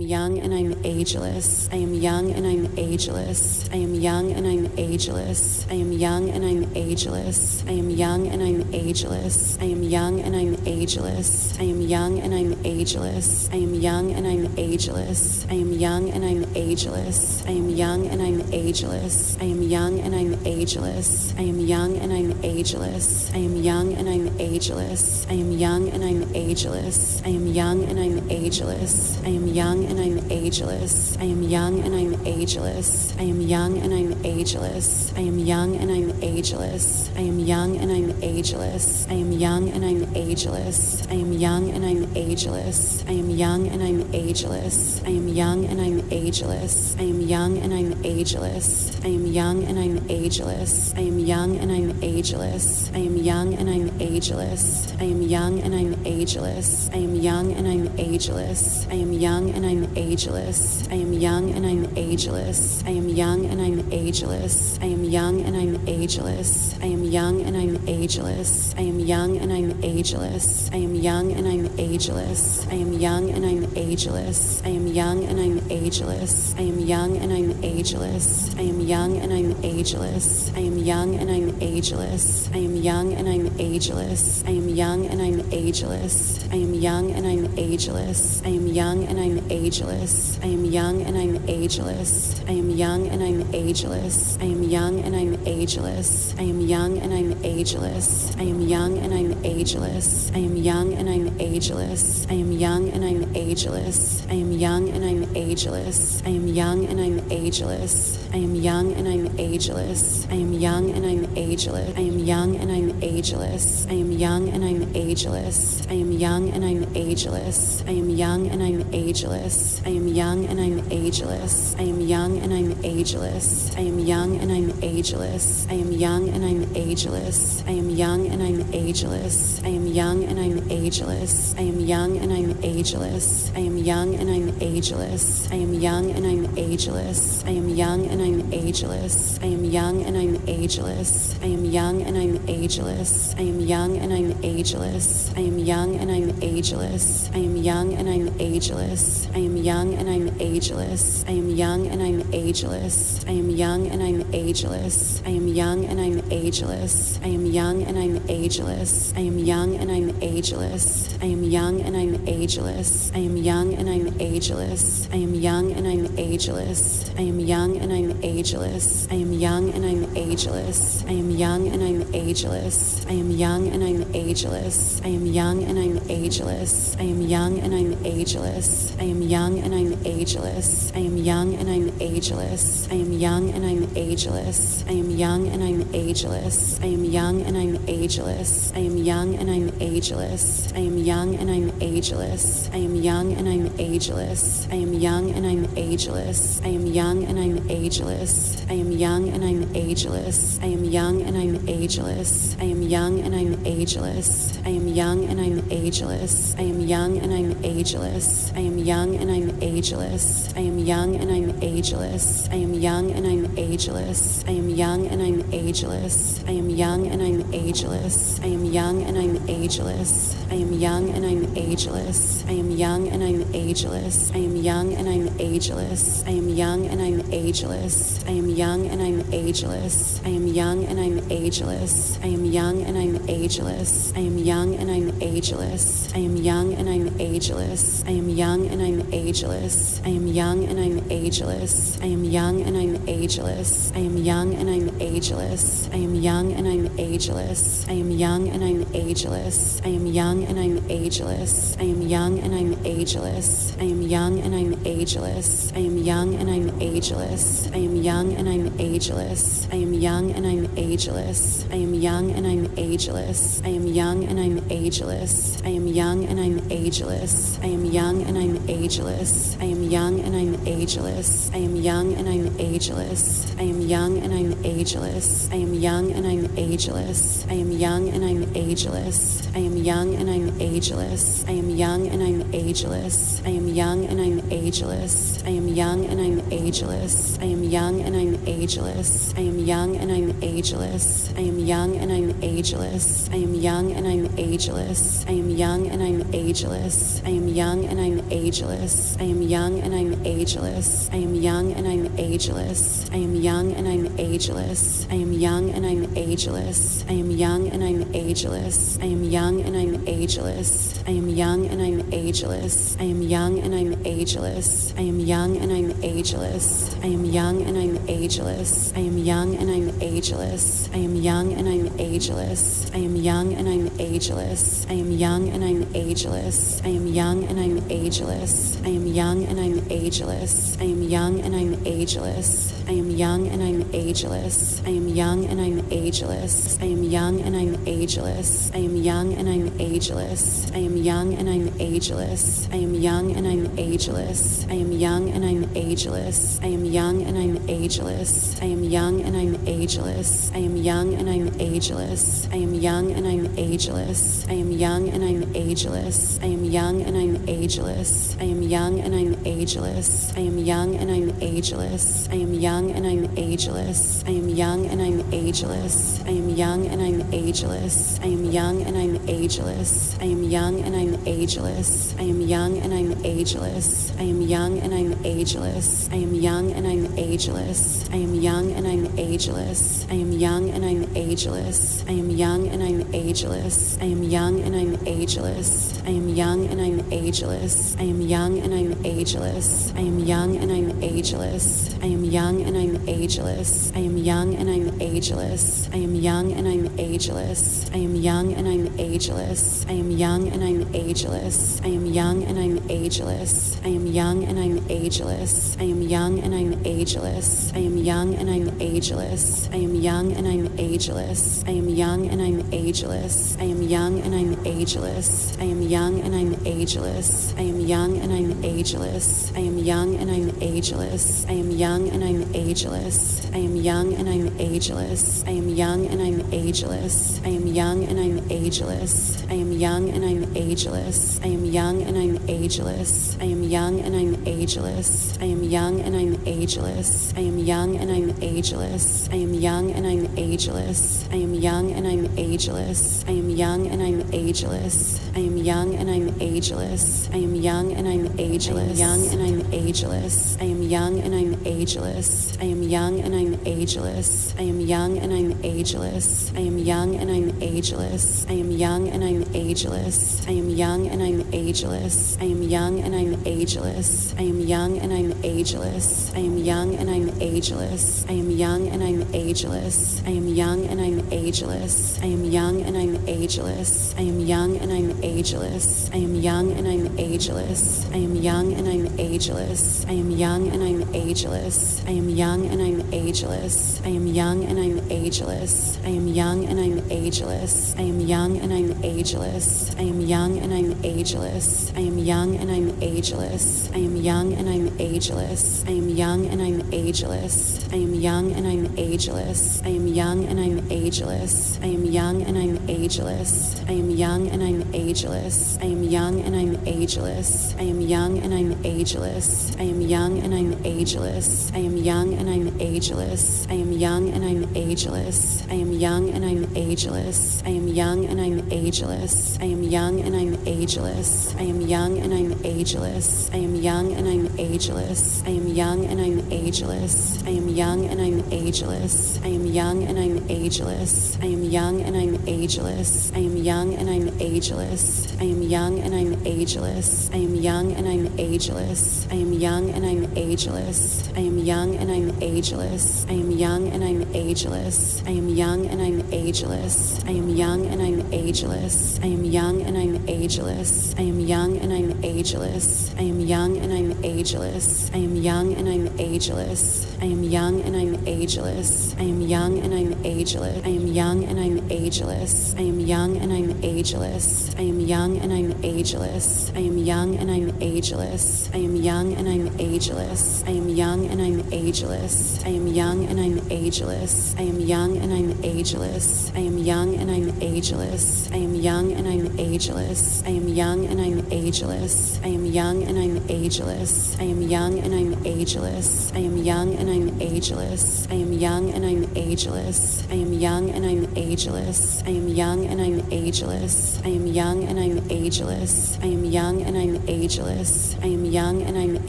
young and I'm ageless. I am young and I'm ageless. I am young and I'm ageless. I am young and I'm ageless. I am young and I'm ageless. I am young and I'm ageless. I am young and I'm ageless. I am young and I'm ageless. I am young and I'm ageless. I am young and I'm ageless. I am young and I'm ageless. I am young and I'm ageless. I am young and I'm ageless. I am young and I'm ageless. I am young and I'm ageless. I am young and I'm ageless. I am young and I'm ageless. I am young and I'm ageless. I am young and I'm ageless. I am young and I'm ageless. I am young and I'm ageless. I am young and I'm ageless. I am young and I'm ageless. I am young and I'm ageless. I am young and I'm ageless. I am young and I'm ageless. I am young and I'm ageless. I am young and I'm ageless. I am young and I'm ageless. I am young and I'm ageless. I am young and I'm ageless. I am young and I'm ageless. I am young and I'm ageless. I am young and I'm ageless. I am young and I'm ageless. I am young and I'm ageless. I am young and I'm ageless. I am young and I'm ageless. I am young and I'm ageless. I am young and I'm ageless. I am young and I'm ageless. I am young and I'm ageless. I am young and I'm ageless. I am young and I'm ageless. I am young and I'm ageless. I am young and I'm ageless. I am young and I'm ageless. I am young and I'm ageless. I am young and I'm ageless. I am young and I'm ageless. I am young and I'm ageless. I am young and I'm ageless. I am young and I'm ageless. I am young and I'm ageless. I am young and I'm ageless. I am young and I'm ageless. I am young and I'm ageless. I am young and I'm ageless. I am young and I'm ageless. I am young and I'm ageless. I am young and I'm ageless. I am young and I'm ageless. I am young and I'm ageless. I am young and I'm ageless. I am young and I'm ageless. I am young and I'm ageless. I am young and I'm ageless. I am young and I'm ageless. I am young and I'm ageless. I am young and I'm ageless. I am young and I'm ageless. I am young and I'm ageless. I am young and I'm ageless. I am young and I'm ageless. I am young and I'm ageless. I am young and I'm ageless. I am young and I'm ageless. I am young and I'm ageless. I am young and I'm ageless. I am young and I'm ageless. I am young and I'm ageless. I am young and I'm ageless. I am young and I'm ageless. I am young and I'm ageless. I am young and I'm ageless. I am young and I'm ageless. I am young and I'm ageless. I am young and I'm ageless. I am young and I'm ageless. I am young and I'm ageless. I am young and I'm ageless. I am young and I'm ageless. I am young and I'm ageless. I am young and I'm ageless. I am young and I'm ageless. I am young and I'm ageless. I am young and I'm ageless. I am young and I'm ageless. I am young and I'm ageless. I am young and I'm ageless. I am young and I'm ageless. I am young and I'm ageless. I am young and I'm ageless. I am young and I'm ageless. I am young and I'm ageless. I am young and I'm ageless. I am young and I'm ageless. I am young and I'm ageless. I am young and I'm ageless. I am young and I'm ageless. I am young and I'm ageless. I am young and I'm ageless. I am young and I'm ageless. I am young and I'm ageless. I am young and I'm ageless. I am young and I'm ageless. I am young and I'm ageless. I am young and I'm ageless. I am young and I'm ageless. I am young and I'm ageless. I am young and I'm ageless. I am young and I'm ageless. I am young and I'm ageless. I am young and I'm ageless. I am young and I'm ageless. I am young and I'm ageless. I am young and I'm ageless. I am young and I'm ageless. I am young and I'm ageless. I am young and I'm ageless. I am young and I'm ageless. I am young and I'm ageless. I am young and I'm ageless. I am young and I'm ageless. I am young and I'm ageless. I am young and I'm ageless. I am young and I'm ageless. I am young and I'm ageless. I am young and I'm ageless. I am young and I'm ageless. I am young and I'm ageless. I am young and I'm ageless. I am young and I'm ageless. I am young and I'm ageless. I am young and I'm ageless. ageless. I am young and I'm ageless. I am young and I'm ageless. I am young and I'm ageless. I am young and I'm ageless. I am young and I'm ageless. I am young and I'm ageless. I am young and I'm ageless. I am young and I'm ageless. I am young and I'm ageless. I am young and I'm ageless. I am young and I'm ageless. I am young and I'm ageless. I am young and I'm ageless. I am young and I'm ageless. I am young and I'm ageless. I am young and I'm ageless. I am young and I'm ageless. I am young and I'm ageless. I am young and I'm ageless. I am young and I'm ageless. I am young and I'm ageless. I am young and I'm ageless. I am young and I'm ageless. I am young and I'm ageless. I am young and I'm ageless. I am young and I'm ageless. I am young and I'm ageless. I am young and I'm ageless. I am young and I'm ageless. I am young and I'm ageless. I am young and I'm ageless. I am young and I'm ageless. I am young and I'm ageless. I am young and I'm ageless. I am young and I'm ageless. I am young and I'm ageless. I am young and I'm ageless. I am young and I'm ageless. I am young and I'm ageless. I am young and I'm ageless. I am young and I'm ageless. I am young and I'm ageless. I am young and I'm ageless. I am young and I'm ageless. I am young and I'm ageless. I am young and I'm ageless. I am young and I'm ageless. I am young and I'm ageless. I am young and I'm ageless. I am young and I'm ageless. I am young and I'm ageless. I am young and I'm ageless. I am young and I'm ageless. I am young and I'm ageless. I am young and I'm ageless. I am young and I'm ageless. I am young and I'm ageless. I am young and I'm ageless. I am young and I'm ageless. I am young and I'm ageless. I am young and I'm ageless. I am young and I'm ageless. I am young and I'm ageless. I am young and I'm ageless. I am young and I'm ageless. I am young and I'm ageless. I am young and I'm ageless. I am young and I'm ageless. I am young and I'm ageless. I am young and I'm ageless. I am young and I'm ageless. I am young and I'm ageless. I am young and I'm ageless. I am young and I'm ageless. I am young and I'm ageless. I am young and I'm ageless. I am young and I'm ageless. I am young and I'm ageless. I am young and I'm ageless. I am young and I'm ageless. I am young and I'm ageless. I am young and I'm ageless. I am young and I'm ageless. Young and I'm ageless. I am young and I'm ageless. I am young and I'm ageless. I am young and I'm ageless. I am young and I'm ageless. I am young and I'm ageless. I am young and I'm ageless. I am young and I'm ageless. I am young and I'm ageless. I am young and I'm ageless. I am young and I'm ageless. I am young and I'm ageless. I am young and I'm ageless. I am young and I'm ageless. I am young and I'm ageless. I am young and I'm ageless. I am young and I'm ageless. I am young and I'm ageless. I am young and I'm ageless. I am young and I'm ageless. I am young and I'm ageless. I am young and I'm ageless. I am young and I'm ageless. I am young and I'm ageless. I am young and I'm ageless. I am young and I'm ageless. I am young and I'm ageless. I am young and I'm ageless. I am young and I'm ageless. I am young and I'm ageless. I am young and I'm ageless. I am young and I'm ageless. I am young and I'm ageless. I am young and I'm ageless. I am young and I'm ageless. I am young and I'm ageless. I am young and I'm ageless. I am young and I'm ageless. I am young and I'm ageless. I am young and I'm ageless. I am young and I'm ageless. I am young and I'm ageless. I am young and I'm ageless. I am young and I'm ageless. I am young and I'm ageless. I am young and I'm ageless. I am young and I'm ageless. I am young and I'm ageless. I am young and I'm ageless. I am young and I'm ageless. I am young and I'm ageless. I am young and I'm ageless. I am young and I'm ageless. I am young and I'm ageless. I am young and I'm ageless. I am young and I'm ageless. I am young and I'm ageless. I am young and I'm ageless. I am young and I'm ageless. I am young and I'm ageless. I am young and I'm ageless. I am young and I'm ageless. I am young and I'm ageless. I am young and I'm ageless. I am young and I'm ageless. I am young and I'm ageless. I am young and I'm ageless. I am young and I'm ageless. I am young and I'm ageless. I am young and I'm ageless. I am young and I'm ageless. I am young and I'm ageless. I am young and I'm ageless. I am young and I'm ageless. I am young and I'm ageless. I am young and I'm ageless. I am young and I'm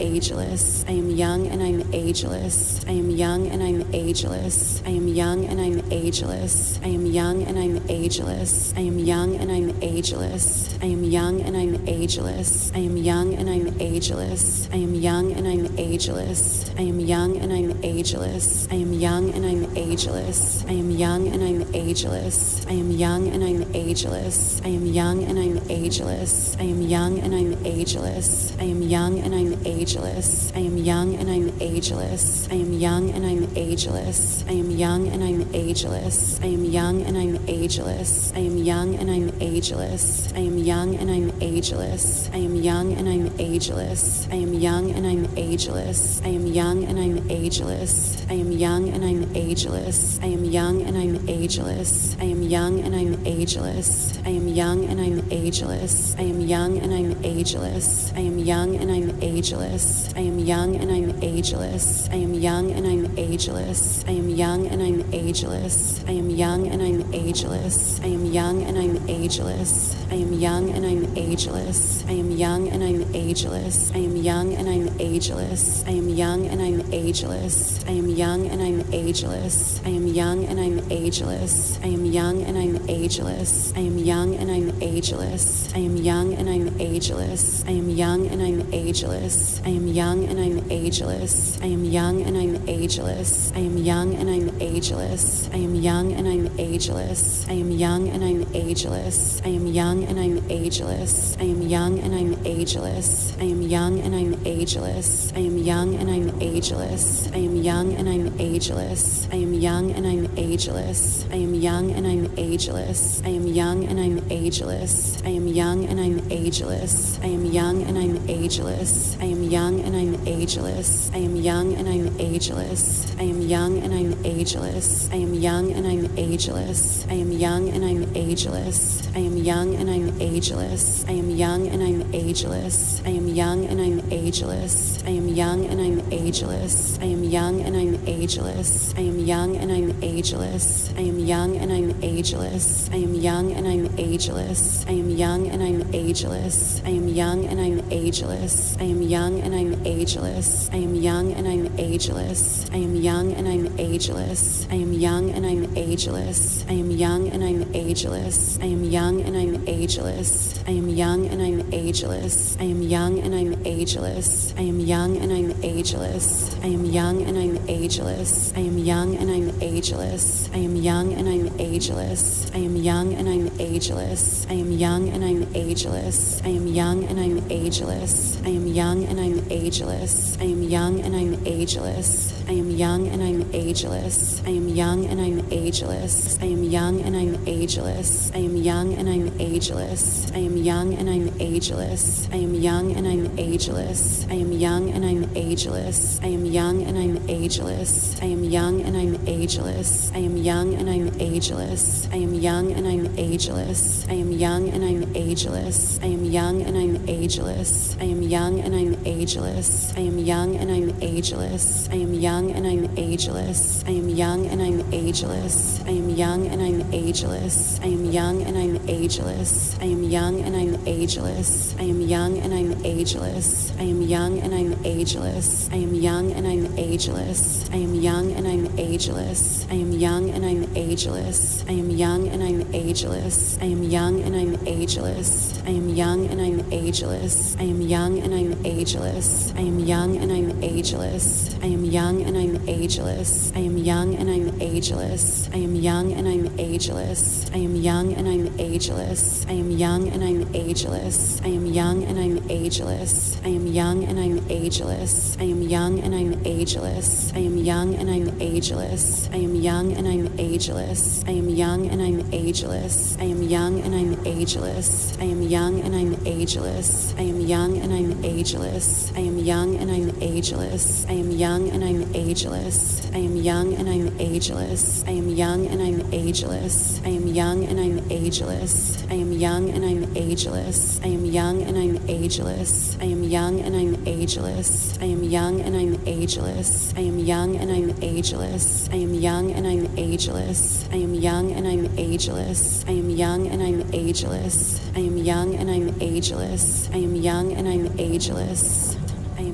ageless. I am young and I'm ageless. I am young and I'm ageless. I am young and I'm ageless. I am young and I'm ageless. I am young and I'm ageless. I am young and I'm ageless. I am young and I'm ageless. I am young and I'm ageless. I am young and I'm ageless. I am young and I'm ageless. I am young and I'm ageless. I am young and I'm ageless. I am young and I'm ageless. I am young and I'm ageless. I am young and I'm ageless. I am young and I'm ageless. I am young and I'm ageless. I am young and I'm ageless. I am young and I'm ageless. I am young and I'm ageless. I am young and I'm ageless. I am young and I'm ageless. I am young and I'm ageless. I am young and I'm ageless. I am young and I'm ageless. I am young and I'm ageless. I am young and I'm ageless. I am young and I'm ageless. I am young and I'm ageless. I am young and I'm ageless. I am young and I'm ageless. I am young and I'm ageless. I am young and I'm ageless. I am young and I'm ageless. I am young and I'm ageless. I am young and I'm ageless. I am young and I'm ageless. I am young and I'm ageless. I am young and I'm ageless. I am young and I'm ageless. I am young and I'm ageless. I am young and I'm ageless. I am young and I'm ageless. I am young and I'm ageless. I am young and I'm ageless. I am young and I'm ageless. I am young and I'm ageless. I am young and I'm ageless. I am young and I'm ageless. I am young and I'm ageless. I am young and I'm ageless. I am young and I'm ageless. I am young and I'm ageless. I am young and I'm ageless. I am young and I'm ageless. I am young and I'm ageless. I am young and I'm ageless. I am young and I'm ageless. I am young and I'm ageless. I am young and I'm ageless. I am young and I'm ageless. I am young and I'm ageless. I am young and I'm ageless. I am young and I'm ageless. I am young and I'm ageless. I am young and I'm ageless. I am young and I'm ageless. I am young and I'm ageless. I am young and I'm ageless. I am young and I'm ageless. I am young and I'm ageless. I am young and I'm ageless. I am young and I'm ageless. I am young and I'm ageless. I am young and I'm ageless. I am young and I'm ageless. I am young and I'm ageless. I am young and I'm ageless. I am young and I'm ageless. I am young and I'm ageless. I am young and I'm ageless. I am young and I'm ageless. I am young and I'm ageless. I am young and I'm ageless. I am young and I'm ageless. I am young and I'm ageless. I am young and I'm ageless. I am young and I'm ageless. I am young and I'm ageless. I am young and I'm ageless. I am young and I'm ageless. I am young and I'm ageless. Yes. I am young and I'm ageless. I am young and I'm ageless. I am young and I'm ageless. I am young and I'm ageless. I am young and I'm ageless. I am young and I'm ageless. I am young and I'm ageless. I am young and I'm ageless. I am young and I'm ageless. I am young and I'm ageless. I am young and I'm ageless. I am young and I'm ageless. I am young and I'm ageless. I am young and I'm ageless. I am young and I'm ageless. I am young and I'm ageless. I am young and I'm ageless. I am young and I'm ageless. I am young and I'm ageless. I am young and I'm ageless. I am young and I'm ageless. I am young and I'm ageless. I am young and I'm ageless. I am young and I'm ageless. I am young and I'm ageless. I am young and I'm ageless. I am young and I'm ageless. I am young and I'm ageless. I am young and I'm ageless. I am young and I'm ageless. I am young and I'm ageless. I am young and I'm ageless. I am young and I'm ageless. I am young and I'm ageless. I am young and I'm ageless. I am young and I'm ageless. I am young and I'm ageless. I am young and I'm ageless. I am young and I'm ageless. I am young and I'm ageless. I am young and I'm ageless. I am young and I'm ageless. I am young and I'm ageless. I am young and I'm ageless. I am young and I'm ageless. I am young and I'm ageless. I am young and I'm ageless. I am young and I'm ageless. I am young and I'm ageless. I am young and I'm ageless. I am young and I'm ageless. I am young and I'm I'm ageless. I am young and I'm ageless. I am young and I'm ageless. I am young and I'm ageless. I am young and I'm ageless. I am young and I'm ageless. I am young and I'm ageless. I am young and I'm ageless.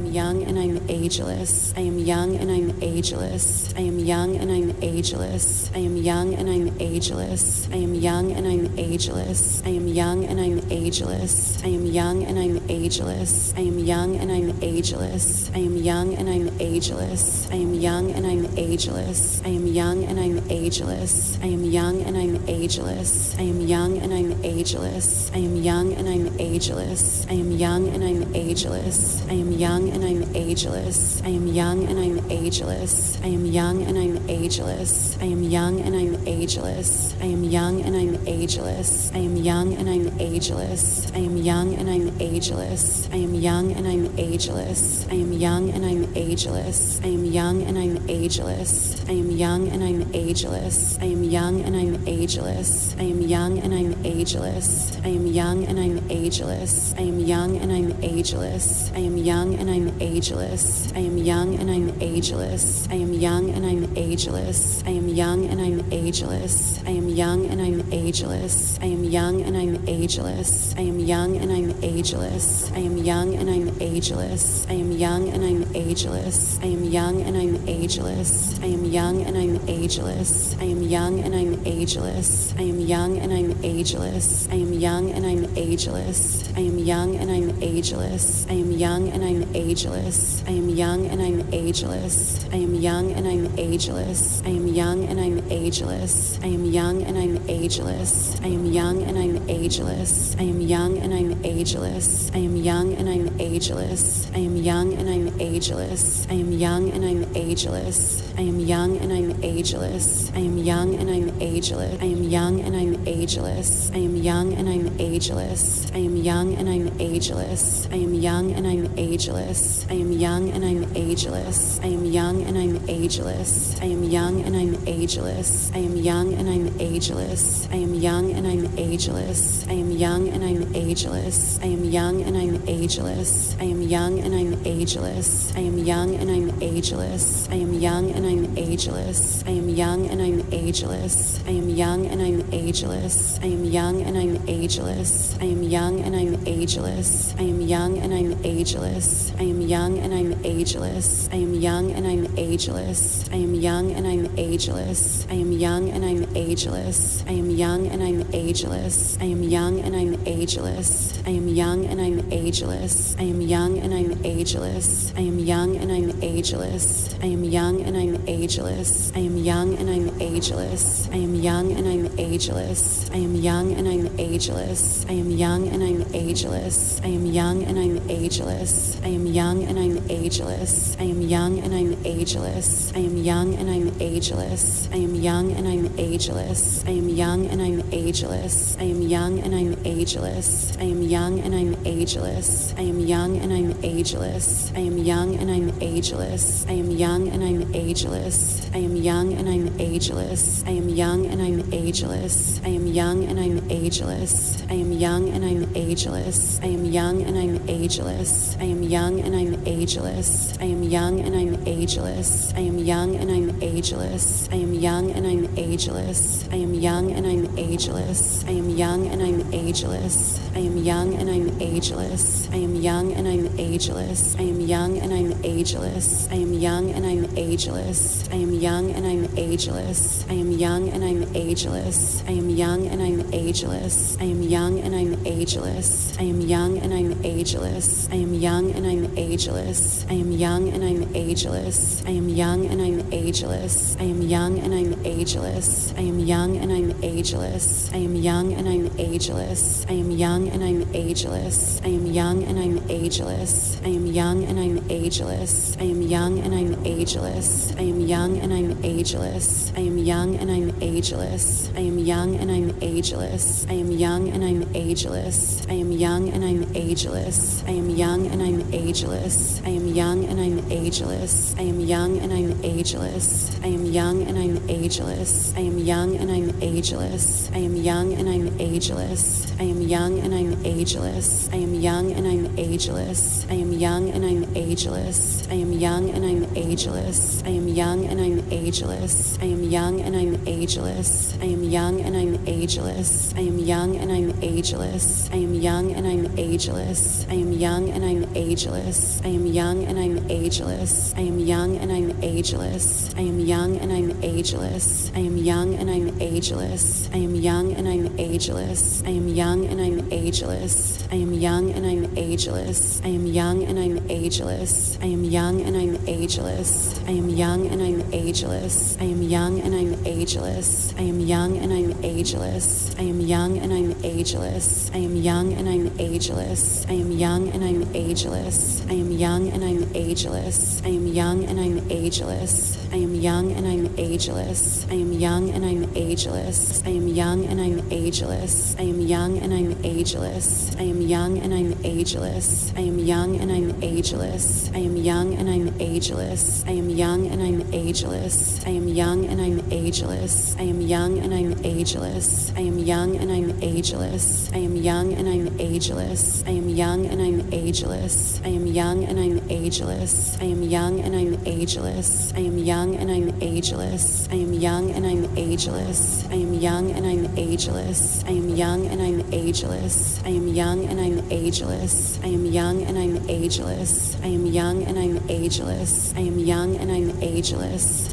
Young and I'm ageless. I am young and I'm ageless. I am young and I'm ageless. I am young and I'm ageless. I am young and I'm ageless. I am young and I'm ageless. I am young and I'm ageless. I am young and I'm ageless. I am young and I'm ageless. I am young and I'm ageless. I am young and I'm ageless. I am young and I'm ageless. I am young and I'm ageless. I am young and I'm ageless. I am young and I'm ageless. I am young young and I'm ageless. I am young and I'm ageless. I am young and I'm ageless. I am young and I'm ageless. I am young and I'm ageless. I am young and I'm ageless. I am young and I'm ageless. I am young and I'm ageless. I am young and I'm ageless. I am young and I'm ageless. I am young and I'm ageless. I am young and I'm ageless. I am young and I'm ageless. I am young and I'm ageless. I am young and I'm ageless. I am young and I'm ageless. I am young and I'm ageless. I am young and I'm ageless. I am young and I'm ageless. I am young and I'm ageless. I am young and I'm ageless. I am young and I'm ageless. I am young and I'm ageless. I am young and I'm ageless. I am young and I'm ageless. I am young and I'm ageless. I am young and I'm ageless. I am young and I'm ageless. I am young and I'm ageless. I am young and I'm ageless. I am young and I'm ageless. I am young and I'm ageless. I am young and I'm ageless. I am young and I'm ageless. I am young and I'm ageless. I am young and I'm ageless. I am young and I'm ageless. I am young and I'm ageless. I am young and I'm ageless. I am young and I'm ageless. I am young and I'm ageless. I am young and I'm ageless. I am young and I'm ageless. I am young and I'm ageless. I am young and I'm ageless. I am young and I'm ageless. I am young and I'm ageless. I am young and I'm ageless. I am young and I'm ageless. I am young and I'm ageless. I am young and I'm ageless. I am young and I'm ageless. I am young and I'm ageless. I am young and I'm ageless. I am young and I'm ageless. I am young and I'm ageless. I am young and I'm ageless. I am young and I'm ageless. I am young and I'm ageless. I am young and I'm ageless. I am young and I'm ageless. I am young and I'm ageless. I am young and I'm ageless. I am young and I'm ageless. I am young and I'm ageless. I am young and I'm ageless. I am young and I'm ageless. I am young and I'm ageless. I am young and I'm ageless. I am young and I'm ageless. I am young and I'm ageless. I am young and I'm ageless. I am young and I'm ageless. I am young and I'm ageless. I am young and I'm ageless. I am young and I'm ageless. I am young and I'm ageless. I am young and I'm ageless. I am young and I'm ageless. I am young and I'm ageless. I am young and I'm ageless. I am young and I'm ageless. I am young and I'm ageless. I am young and I'm ageless. I am young and I'm ageless. I am young and I'm ageless. I am young and I'm ageless. I am young and I'm ageless. I am young and I'm ageless. I am young and I'm ageless. I am young and I'm ageless. I am young and I'm ageless. I am young and I'm ageless. I am young and I'm ageless. I am young and I'm ageless. I am young and I'm ageless. I am young and I'm ageless. I am young and I'm ageless. I am young and I'm ageless. I am young and I'm ageless. I am young and I'm ageless. I am young and I'm ageless. I am young and I'm ageless. I am young and I'm ageless. I am young and I'm ageless. I am young and I'm ageless. I am young and I'm ageless. I am young and I'm ageless. I am young and I'm ageless. I am young and I'm ageless. I am young and I'm ageless. I am young and I'm ageless. I am young and I'm ageless. I am young and I'm ageless. I am young and I'm ageless. I am young and I'm ageless. I am young and I'm ageless. I am young and I'm ageless. I am young and I'm ageless. I am young and I'm ageless. I am young and I'm ageless. I am young and I'm ageless. I am young and I'm ageless. I am young and I'm ageless. I am young and I'm ageless. I am young and I'm ageless. I am young and I'm ageless. I am young and I'm ageless. I am young and I'm ageless. I am young and I'm ageless. I am young and I'm ageless. I am young and I'm ageless. I am young and I'm ageless. I am young and I'm ageless. I am young and I'm ageless. I am young and I'm ageless. I am young and I'm ageless. I am young and I'm ageless. I am young and I'm ageless. I am young and I'm ageless. I am young and I'm ageless. I am young and I'm ageless. I am young and I'm ageless. I am young and I'm ageless. I am young and I'm ageless. I am young and I'm ageless. I am young and I'm ageless. I am young and I'm ageless. I am young and I'm ageless. I am young and I'm ageless. I am young and I'm ageless. I am young and I'm ageless. I am young and I'm ageless. I am young and I'm ageless. I am young and I'm ageless. I am young and I'm ageless. I am young and I'm ageless. I am young and I'm ageless. I am young and I'm ageless. I am young and I'm ageless. I am young and I'm ageless. I am young and I'm ageless. I am young and I'm ageless. I am young and I'm ageless. I am young and I'm ageless. I am young and I'm ageless. I am young and I'm ageless. I am young and I'm ageless. I am young and I'm ageless. I am young and I'm ageless. I am young and I'm ageless. I am young and I'm ageless. I am young and I'm ageless. I am young and I'm ageless. I am young and I'm ageless. I am young and I'm ageless. I am young and I'm ageless. I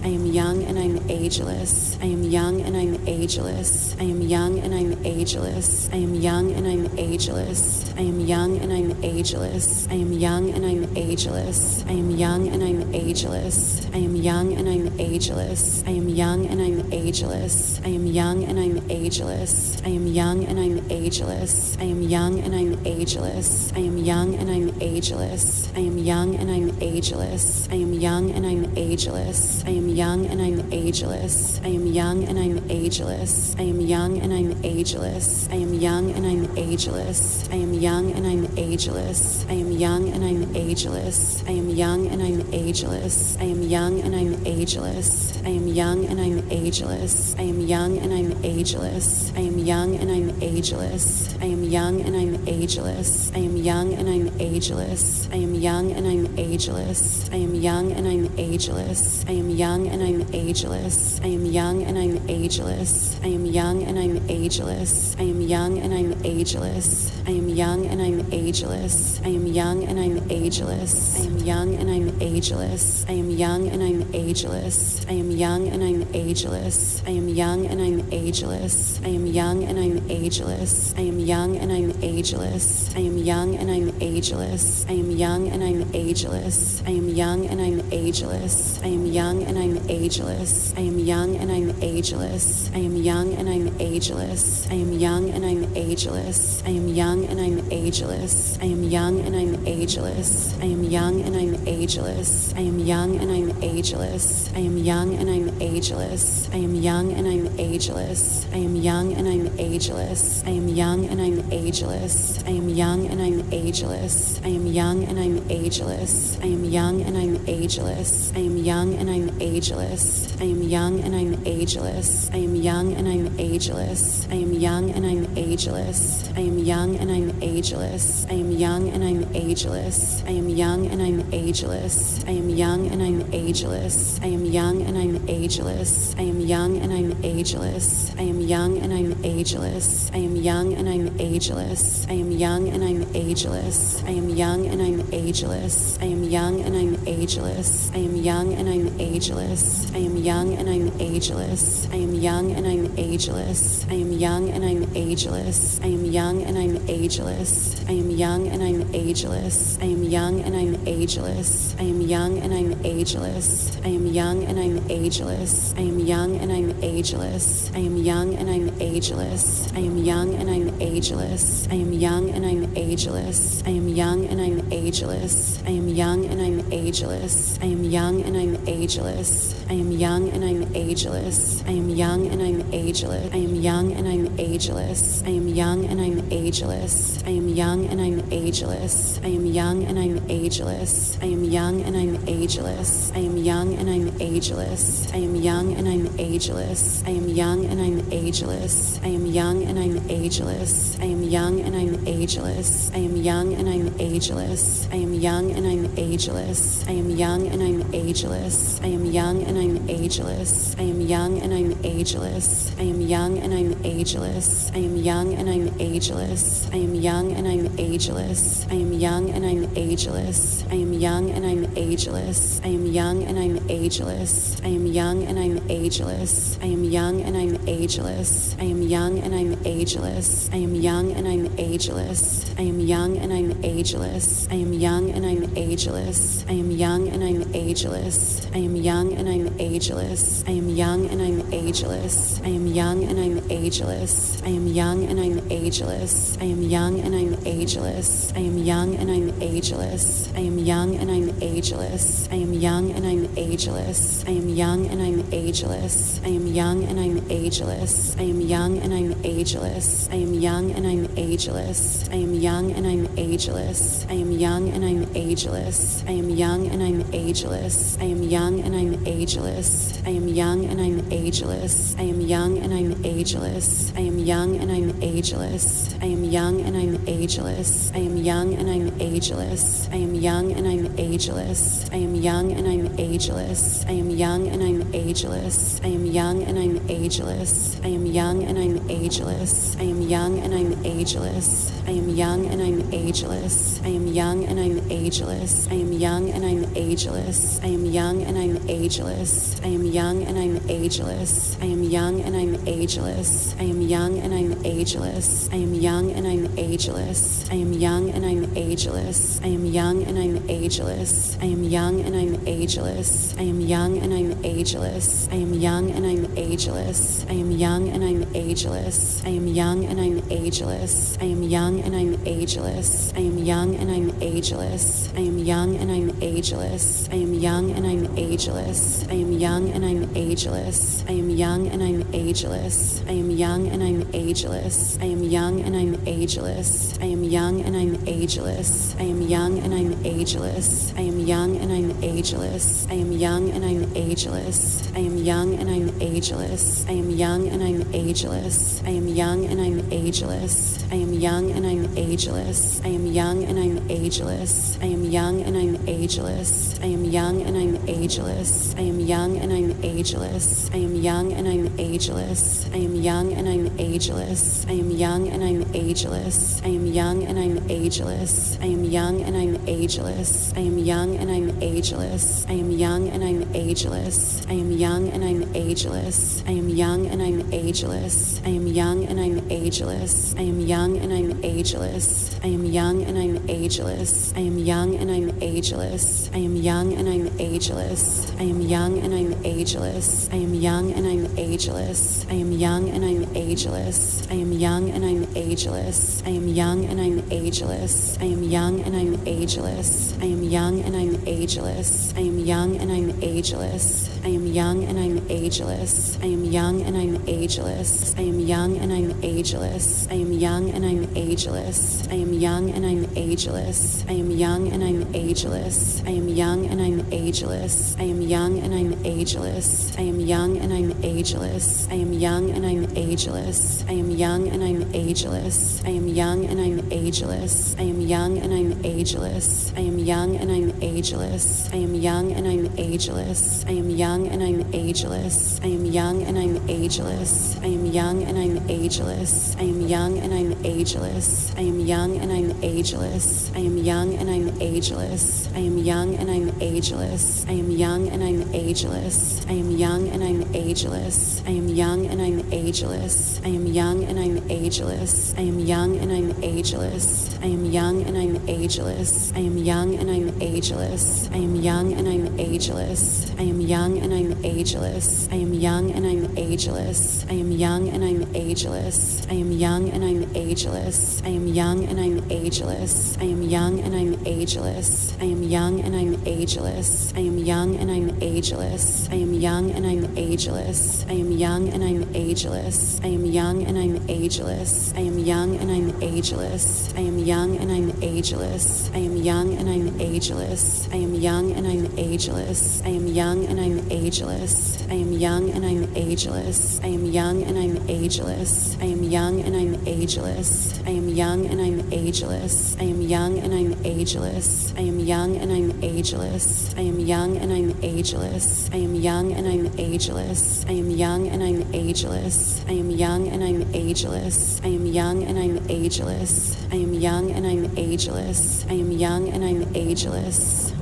am young and I'm ageless. I am young and I'm ageless. I am young and I'm ageless. I am young and I'm ageless. I am young and I'm ageless. I am young and I'm ageless. I am young and I'm ageless. I am young and I'm ageless. I am young and I'm ageless. I am young and I'm ageless. I am young and I'm ageless. I am young and I'm ageless. I am young and I'm ageless. I am young and I'm ageless. I am young and I'm ageless. I am young and I'm ageless. I am young and I'm ageless. I am young and I'm ageless. I am young and I'm ageless. I am young and I'm ageless. I am young and I'm ageless. I am young and I'm ageless. I am young and I'm ageless. I am young and I'm ageless. I am young and I'm ageless. I am young and I'm ageless. I am young and I'm ageless. I am young and I'm ageless. I am young and I'm ageless. I am young and I'm ageless. I am young and I'm ageless. I am young and I'm ageless. I am young and I'm ageless. I am young and I'm ageless. I am young and I'm ageless. I am young and I'm ageless. I am young and I'm ageless. I am young and I'm ageless. I am young and I'm ageless. I am young and I'm ageless. I am young and I'm ageless. I am young and I'm ageless. I am young and I'm ageless. I am young and I'm ageless. I am young and I'm ageless. I am young and I'm ageless. I am young and I'm ageless. I am young and I'm ageless. I am young and I'm ageless. I am young and I'm ageless. I am young and I'm ageless. I am young and I'm ageless. I am young and I'm ageless. I am young and I'm ageless. I am young and I'm ageless. I am young and I'm ageless. I am young and I'm ageless. I am young and I'm ageless. I am young and I'm ageless. I am young and I'm ageless. I am young and I'm ageless. I am young and I'm ageless. I am young and I'm ageless. I am young and I'm ageless. I am young and I'm ageless. I am young and I'm ageless. I am young and I'm ageless. I am young and I'm ageless. I am young and I'm ageless. I am young and I'm ageless. I am young and I'm ageless. I am young and I'm ageless. I am young and I'm ageless. I am young and I'm ageless. I am young and I'm ageless. I am young and I'm ageless. I am young and I'm ageless. I am young and I'm ageless. I am young and I'm ageless. I am young and I'm ageless. I am young and I'm ageless. I am young and I'm ageless. I am young and I'm ageless. I am young and I'm ageless. I am young and I'm ageless. I am young and I'm ageless. I am young and I'm ageless. I am young and I'm ageless. I am young and I'm ageless. I am young and I'm ageless. I am young and I'm ageless. I am young and I'm ageless. I am young and I'm ageless. I am young and I'm ageless. I am young and I'm ageless. I am young and I'm ageless. I am young and I'm ageless. I am young and I'm ageless. I am young and I'm ageless. I am young and I'm ageless. I am young and I'm ageless. I am young and I'm ageless. I am young and I'm ageless. I am young and I'm ageless. I am young and I'm ageless. I am young and I'm ageless. I am young and I'm ageless. I am young and I'm ageless. I am young and I'm ageless. I am young and I'm ageless. I am young and I'm ageless. I am young and I'm ageless. I am young and I'm ageless. I am young and I'm ageless. I am young and I'm ageless. I am young and I'm ageless. I am young and I'm ageless. I am young and I'm ageless. I am young and I'm ageless. I am young and I'm ageless. I am young and I'm ageless. I am young and I'm ageless. I am young and I'm ageless. I am young and I'm ageless. I am young and I'm ageless. I am young and I'm ageless. I am young and I'm ageless. I am young and I'm ageless. I am young and I'm ageless. I am young and I'm ageless. I am young and I'm ageless. I am young and I'm ageless. I am young and I'm ageless. I am young and I'm ageless. I am young and I'm ageless. I am young and I'm ageless. I am young and I'm ageless. I am young and I'm ageless. I am young and I'm ageless. I am young and I'm ageless. I am young and I'm ageless. I am young and I'm ageless. I am young and I'm ageless. I am young and I'm ageless. I am young and I'm ageless. I am young and I'm ageless. I am young and I'm ageless. I am young and I'm ageless. I am young and I'm ageless. I am young and I'm ageless. I am young and I'm ageless. I am young and I'm ageless. I am young and I'm ageless. I am young and I'm ageless. I am young and I'm ageless. I am young and I'm ageless. I am young and I'm ageless. I am young and I'm ageless. I am young and I'm ageless. I am young and I'm ageless. I am young and I'm ageless. I am young and I'm ageless. I am young and I'm ageless. I am young and I'm ageless. I am young and I'm ageless. I am young and I'm ageless. I am young and I'm ageless. I am young and I'm ageless. I am young and I'm ageless. I am young and I'm ageless. I am young and I'm ageless. I am young and I'm ageless. I am young and I'm ageless. I am young and I'm ageless. I am young and I'm ageless. I am young and I'm ageless. I am young and I'm ageless. I am young and I'm ageless. I am young and I'm ageless. I am young and I'm ageless. I am young and I'm ageless. I am young and I'm ageless. I am young and I'm ageless. I am young and I'm ageless. I am young and I'm ageless. I am young and I'm ageless. I am young and I'm ageless. I am young and I'm ageless. I am young and I'm ageless. I am young and I'm ageless. I am young and I'm ageless. I am young and I'm ageless. I am young and I'm ageless. I am young and I'm ageless. I am young and I'm ageless. I am young and I'm ageless. I am young and I'm ageless. I am young and I'm ageless. I am young and I'm ageless. I am young and I'm ageless. I am young and I'm ageless. I am young and I'm ageless. I am young and I'm ageless. I am young and I'm ageless. I am young and I'm ageless. I am young and I'm ageless. I am young and I'm ageless. I am young and I'm ageless. I am young and I'm ageless. I am young and I'm ageless. I am young and I'm ageless. I am young and I'm ageless. I am young and I'm ageless. I am young and I'm ageless. I am young and I'm ageless. I am young and I'm ageless. I am young and I'm ageless. I am young and I'm ageless. I am young and I'm ageless. I am young and I'm ageless. I am young and I'm ageless. I am young and I'm ageless. I am young and I'm ageless. I am young and I'm ageless. I am young and I'm ageless. I am young and I'm ageless. I am young and I'm ageless. I am young and I'm ageless. I am young and I'm ageless. I am young and I'm ageless. I am young and I'm ageless. I am young and I'm ageless. I am young and I'm ageless. I am young and I'm ageless. I am young and I'm ageless. I am young and I'm ageless. I am young and I'm ageless. I am young and I'm ageless. I am young and I'm ageless. I am young and I'm ageless. I am young and I'm ageless. I am young and I'm ageless. I am young and I'm ageless. I am young and I'm ageless. I am young and I'm ageless. I am young and I'm ageless. I am young and I'm ageless. I am young and I'm ageless. I am young and I'm ageless. I am young and I'm ageless. I am young and I'm ageless. I am young and I'm ageless. I am young and I'm ageless. I am young and I'm ageless. I am young and I'm ageless. I am young and I'm ageless. I am young and I'm ageless. I am young and I'm ageless. I am young and I'm ageless. I am young and I'm ageless. I am young and I'm ageless. I am young and I'm ageless. I am young and I'm ageless. I am young and I'm ageless.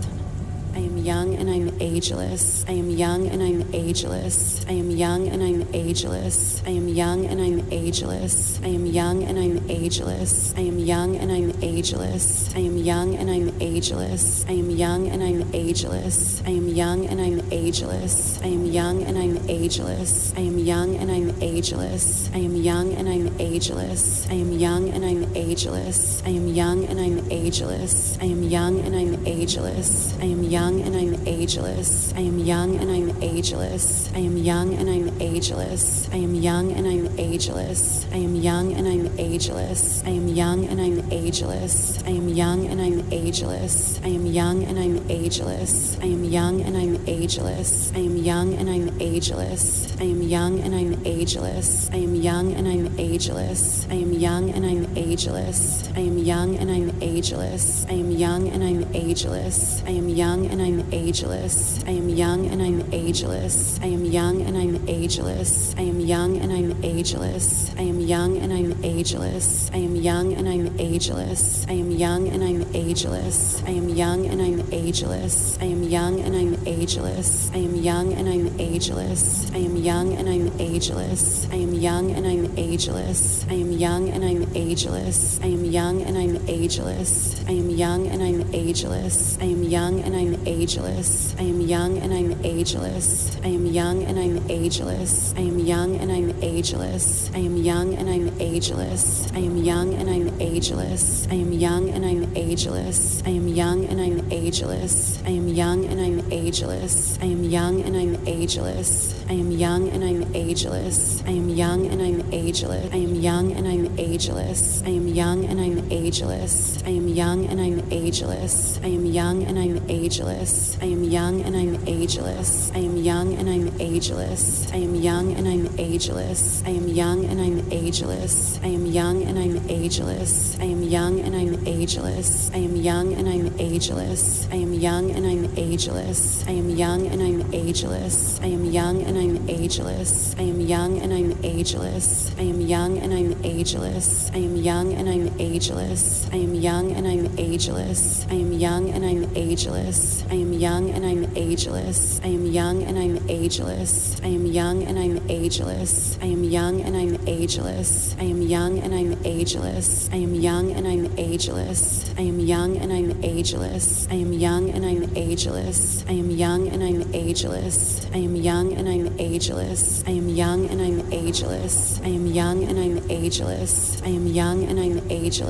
Young and I'm ageless. I am young and I'm ageless. I am young and I'm ageless. I am young and I'm ageless. I am young and I'm ageless. I am young and I'm ageless. I am young and I'm ageless. I am young and I'm ageless. I am young and I'm ageless. I am young and I'm ageless. I am young and I'm ageless. I am young and I'm ageless. I am young and I'm ageless. I am young and I'm ageless. I am young and I'm ageless. I am young young and I'm ageless. I am young and I'm ageless. I am young and I'm ageless. I am young and I'm ageless. I am young and I'm ageless. I am young and I'm ageless. I am young and I'm ageless. I am young and I'm ageless. I am young and I'm ageless. I am young and I'm ageless. I am young and I'm ageless. I am young and I'm ageless. I am young and I'm ageless. I am young and I'm ageless. I am young and I'm ageless. I am young and I'm ageless. I am young and I'm ageless. I am young and I'm ageless. I am young and I'm ageless. I am young and I'm ageless. I am young and I'm ageless. I am young and I'm ageless. I am young and I'm ageless. I am young and I'm ageless. I am young and I'm ageless. I am young and I'm ageless. I am young and I'm ageless. I am young and I'm ageless. I am young and I'm ageless. I am young and I'm ageless. I am young and I'm ageless. I am young and I'm ageless. I am young and I'm ageless. I am young and I'm ageless. I am young and I'm ageless. I am young and I'm ageless. I am young and I'm ageless. I am young and I'm ageless. I am young and I'm ageless. I am young and I'm ageless. I am young and I'm ageless. I am young and I'm ageless. I am young and I'm ageless. I am young and I'm ageless. I am young and I'm ageless. I am young and I'm ageless. I am young and I'm ageless. I am young and I'm ageless. I am young and I'm ageless. I am young and I'm ageless. I am young and I'm ageless. I am young and I'm ageless. I am young and I'm ageless. I am young and I'm ageless. I am young and I'm ageless. I am young and I'm ageless. I am young and I'm ageless. I am young and I'm ageless. I am young and I'm ageless. I am young and I'm ageless. I am young and I'm ageless. I am young and I'm ageless. I am young and I'm ageless. I am young and I'm ageless. I am young and I'm ageless. I am young and I'm ageless. I am young and I'm ageless. I am young and I'm ageless. I am young and I'm ageless. I am young and I'm ageless. I am young and I'm ageless. I am young and I'm ageless. I am young and I'm ageless. I am young and I'm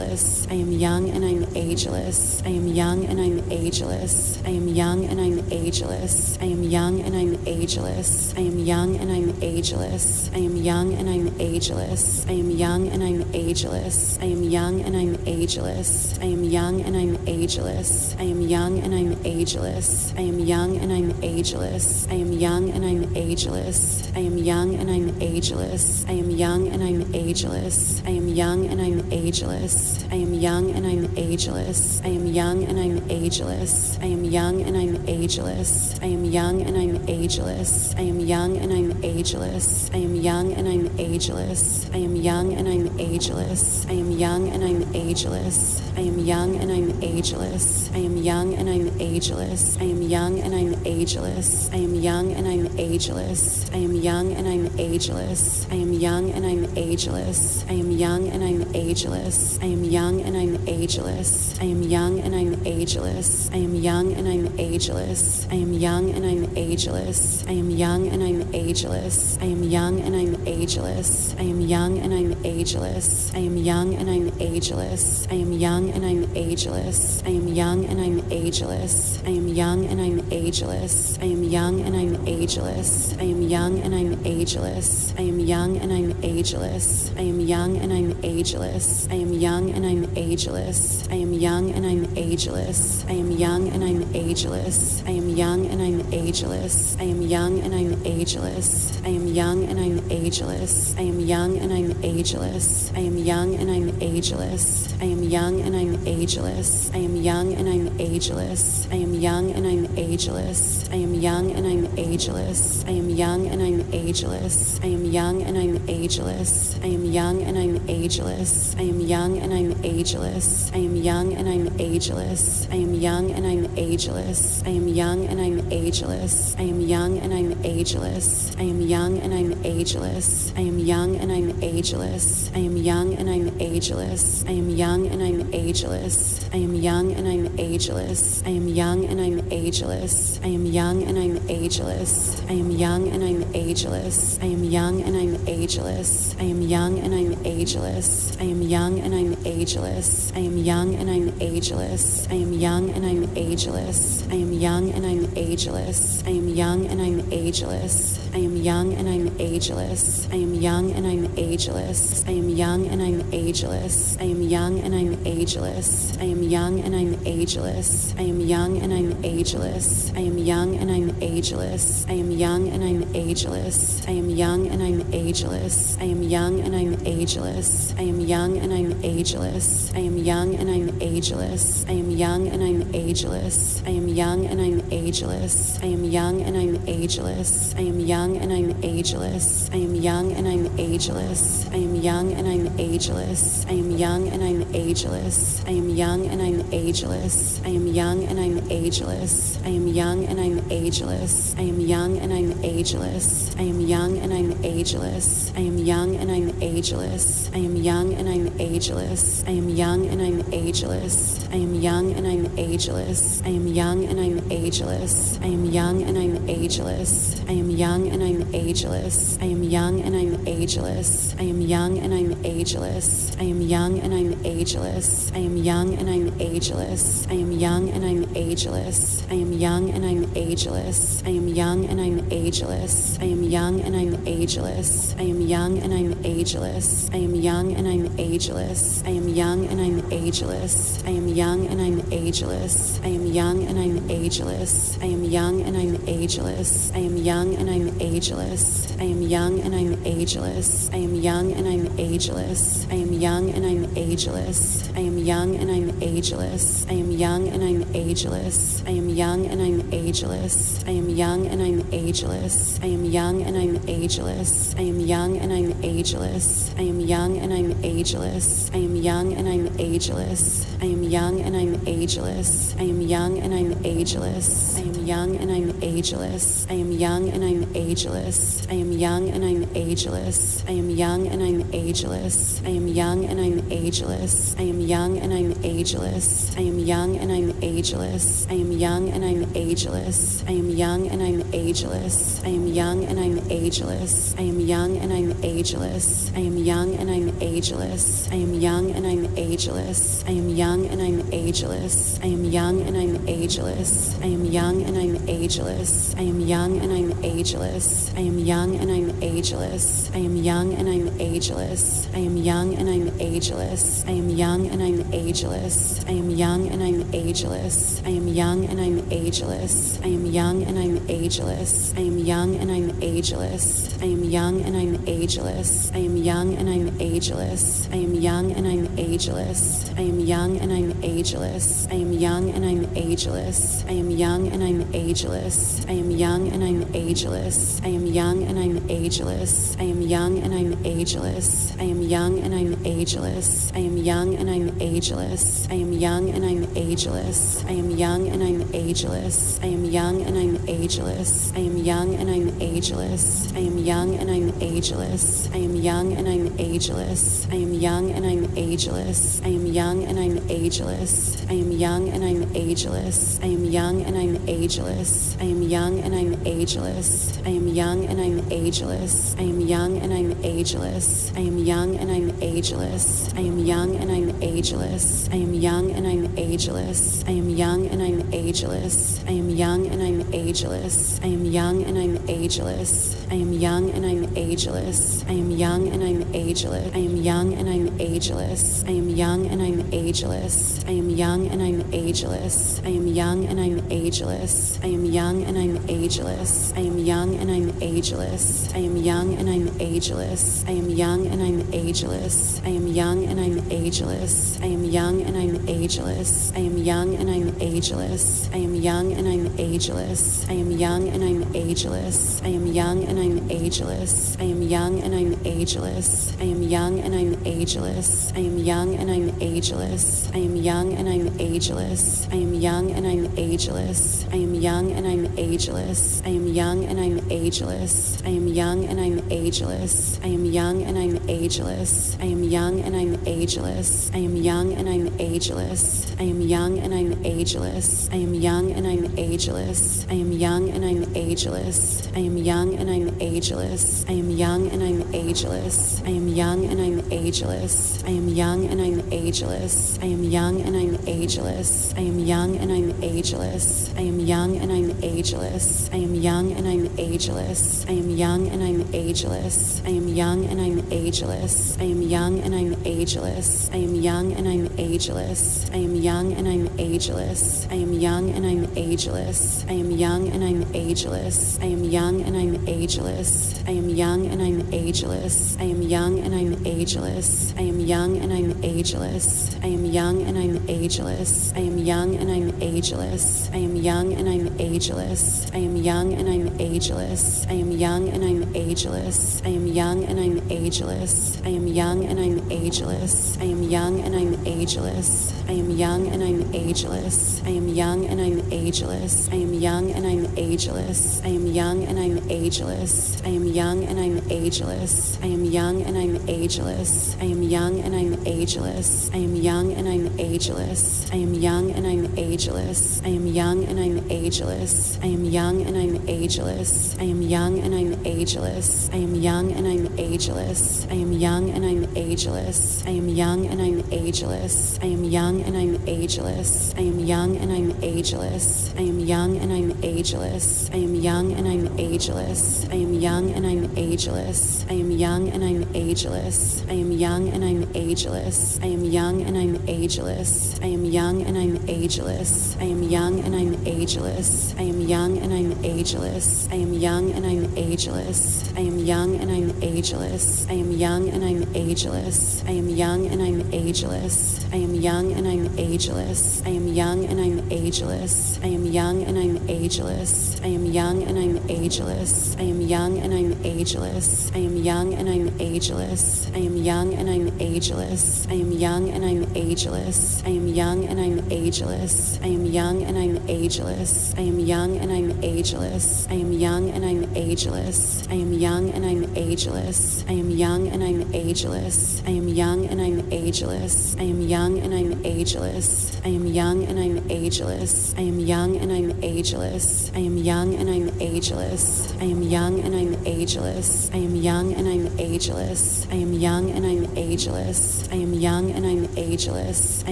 ageless. I am young and I'm ageless. I am young and I'm ageless. I am young and I'm ageless. I am young and I'm ageless. I am young and I'm ageless. I am young and I'm ageless. I am young and I'm ageless. I am young and I'm ageless. I am young and I'm ageless. I am young and I'm ageless. I am young and I'm ageless. I am young and I'm ageless. I am young and I'm ageless. I am young and I'm ageless. I am young and I'm ageless. I am young and I'm ageless. I am young and I'm ageless. I am young and I'm ageless. I am young and I'm ageless. I am young and I'm ageless. I am young and I'm ageless. I am young and I'm ageless. I am young and I'm ageless. I am young and I'm ageless. I am young and I'm ageless. I am young and I'm ageless. I am young and I'm ageless. I am young and I'm ageless. I am young and I'm ageless. I am young and I'm ageless. I am young and I'm ageless. I am young and I'm ageless. I am young and I'm ageless. I am young and I'm ageless. I am young and I'm ageless. I am young and I'm ageless. I am young and I'm ageless. I am young and I'm ageless. I am young and I'm ageless. I am young and I'm ageless. I am young and I'm ageless. I am young and I'm ageless. I am young and I'm ageless. I am young and I'm ageless. I am young and I'm ageless. I am young and I'm ageless. I am young and I'm ageless. I am young and I'm ageless. I am young and I'm ageless. I am young and I'm ageless. I am young and I'm ageless. I am young and I'm ageless. I am young and I'm ageless. I am young and I'm ageless. I am young and I'm ageless. I am young and I'm ageless. I am young and I'm ageless. I am young and I'm ageless. I am young and I'm ageless. I am young and I'm ageless. I am young and I'm ageless. I am young and I'm ageless. I am young and I'm ageless. I am young and I'm ageless. I am young and I'm ageless. I am young and I'm ageless. I am young and I'm ageless. I am young and I'm ageless. I am young and I'm ageless. I am young and I'm ageless. I am young and I'm ageless. I am young and I'm ageless. I am young and I'm ageless. I am young and I'm ageless. I am young and I'm ageless. I am young and I'm ageless. I am young and I'm ageless. I am young and I'm ageless. I am young and I'm ageless. I am young and I'm ageless. I am young and I'm ageless. I am young and I'm ageless. I am young and I'm ageless. I am young and I'm ageless. I am young and I'm ageless. I am young and I'm ageless. I am young and I'm ageless. I am young and I'm ageless. I am young and I'm ageless. I am young and I'm ageless. I am young and I'm ageless. I am young and I'm ageless. I am young and I'm ageless. I am young and I'm ageless. I am young and I'm ageless. I am young and I'm ageless. I am young and I'm ageless. I am young and I'm ageless. I am young and I'm ageless. I am young and I'm ageless. I am young and I'm ageless. I am young and I'm ageless. I am young and I'm ageless. I am young and I'm ageless. I am young and I'm ageless. I am young and I'm ageless. I am young and I'm ageless. I am young and I'm ageless. I am young and I'm ageless. I am young and I'm ageless. I am young and I'm ageless. I am young and I'm ageless. I am young and I'm ageless. I am young and I'm ageless. I am young and I'm ageless. I am young and I'm ageless. I am young and I'm ageless. I am young and I'm ageless. I am young and I'm ageless. I am young and I'm ageless. I am young and I'm ageless. I am young and I'm ageless. I am young and I'm ageless. I am young and I'm ageless. I am young and I'm ageless. I am young and I'm ageless. I am young and I'm ageless. I am young and I'm ageless. I am young and I'm ageless. I am young and I'm ageless. I am young and I'm ageless. I am young and I'm ageless. I am young and I'm ageless. I am young and I'm ageless. I am young and I'm ageless. I am young and I'm ageless. I am young and I'm ageless. I am young and I'm ageless. I am young and I'm ageless. I am young and I'm ageless. I am young and I'm ageless. I am young and I'm ageless. I am young and I'm ageless. I am young and I'm ageless. I am young and I'm ageless. I am young and I'm ageless. I am young and I'm ageless. I am young and I'm ageless. I am young and I'm ageless. I am young and I'm ageless. I am young and I'm ageless. I am young and I'm ageless. I am young and I'm ageless. I am young and I'm ageless. I am young and I'm ageless. I am young and I'm ageless. I am young and I'm ageless. I am young and I'm ageless. I am young and I'm ageless. I am young and I'm ageless. I am young and I'm ageless. I am young and I'm ageless. I am young and I'm ageless. I am young and I'm ageless. I am young and I'm ageless. I am young and I'm ageless. I am young and I'm ageless. I am young and I'm ageless. I am young and I'm ageless. I am young and I'm ageless. I am young and I'm ageless. I am young and I'm ageless. I am young and I'm ageless. I am young and I'm ageless. I am young and I'm ageless. I am young and I'm ageless. I am young and I'm ageless. I am young and and I'm ageless. I am young and I'm ageless. I am young and I'm ageless. I am young and I'm ageless. I am young and I'm ageless. I am young and I'm ageless. I am young and I'm ageless. I am young and I'm ageless. I am young and I'm ageless. I am young and I'm ageless. I am young and I'm ageless. I am young and I'm ageless. I am young and I'm ageless. I am young and I'm ageless. I am young and I'm ageless. I am young and I'm ageless. I am young and I'm ageless. I am young and I'm ageless. I am young and I'm ageless. I am young and I'm ageless. I am young and I'm ageless. I am young and I'm ageless. I am young and I'm ageless. I am young and I'm ageless. I am young and I'm ageless. I am young and I'm ageless. I am young and I'm ageless. I am young and I'm ageless. I am young and I'm ageless. I am young and I'm ageless. I am young and I'm ageless. I am young and I'm ageless. I am young and I'm ageless. I am young and I'm ageless. I am young and I'm ageless. I am young and I'm ageless. I am young and I'm ageless. I am young and I'm ageless. I am young and I'm ageless. I am young and I'm ageless. I am young and I'm ageless. I am young and I'm ageless. I am young and I'm ageless. I am young and I'm ageless. I am young and I'm ageless. I am young and I'm ageless. I am young and I'm ageless. I am young and I'm ageless. I am young and I'm ageless. I am young and I'm ageless. I am young and I'm ageless. I am young and I'm ageless. I am young and I'm ageless. I am young and I'm ageless. I am young and I'm ageless. I am young and I'm ageless. I am young and I'm ageless. I am young and I'm ageless. I am young and I'm ageless. I am young and I'm ageless. I am young and I'm ageless. I am young and I'm ageless. I am young and I'm ageless. I am young and I'm ageless. I am young and I'm ageless. I am young and I'm ageless. I am young and I'm ageless. I am young and I'm ageless. I am young and I'm ageless. I am young and I'm ageless. I am young and I'm ageless. I am young and I'm ageless. I am young and I'm ageless. I am young and I'm ageless. I am young and I'm ageless. I am young and I'm ageless. I am young and I'm ageless. I am young and I'm ageless. I am young and I'm ageless. I am young and I'm ageless. I am young and I'm ageless. I am young and I'm ageless. I am young and I'm ageless. I am young and I'm ageless. I am young and I'm ageless. I am young and I'm ageless. I am young and I'm ageless. I am young and I'm ageless. I am young and I'm ageless. I am young and I'm ageless. I am young and I'm ageless. I am young and I'm ageless. I am young and I'm ageless. I am young and I'm ageless. I am young and I'm ageless. I am young and I'm ageless. I am young and I'm ageless. I am young and I'm ageless. I am young and I'm ageless. I am young and I'm ageless. I am young and I'm ageless. I am young and I'm ageless. I am young and I'm ageless. I am young and I'm ageless. I am young and I'm ageless. I am young and I'm ageless. I am young and I'm ageless. I am young and I'm ageless. I am young and I'm ageless. I am young and I'm ageless. I am young and I'm ageless. I am young and I'm ageless. I am young and I'm ageless. I am young and I'm ageless. I am young and I'm ageless. I am young and I'm ageless. I am young and I'm ageless. I am young and I'm ageless. I am young and I'm ageless. I am young and I'm ageless. I am young and I'm ageless. I am young and I'm ageless. I am young and I'm ageless. I am young and I'm ageless. I am young and I'm ageless. I am young and I'm ageless. I am young and I'm ageless. I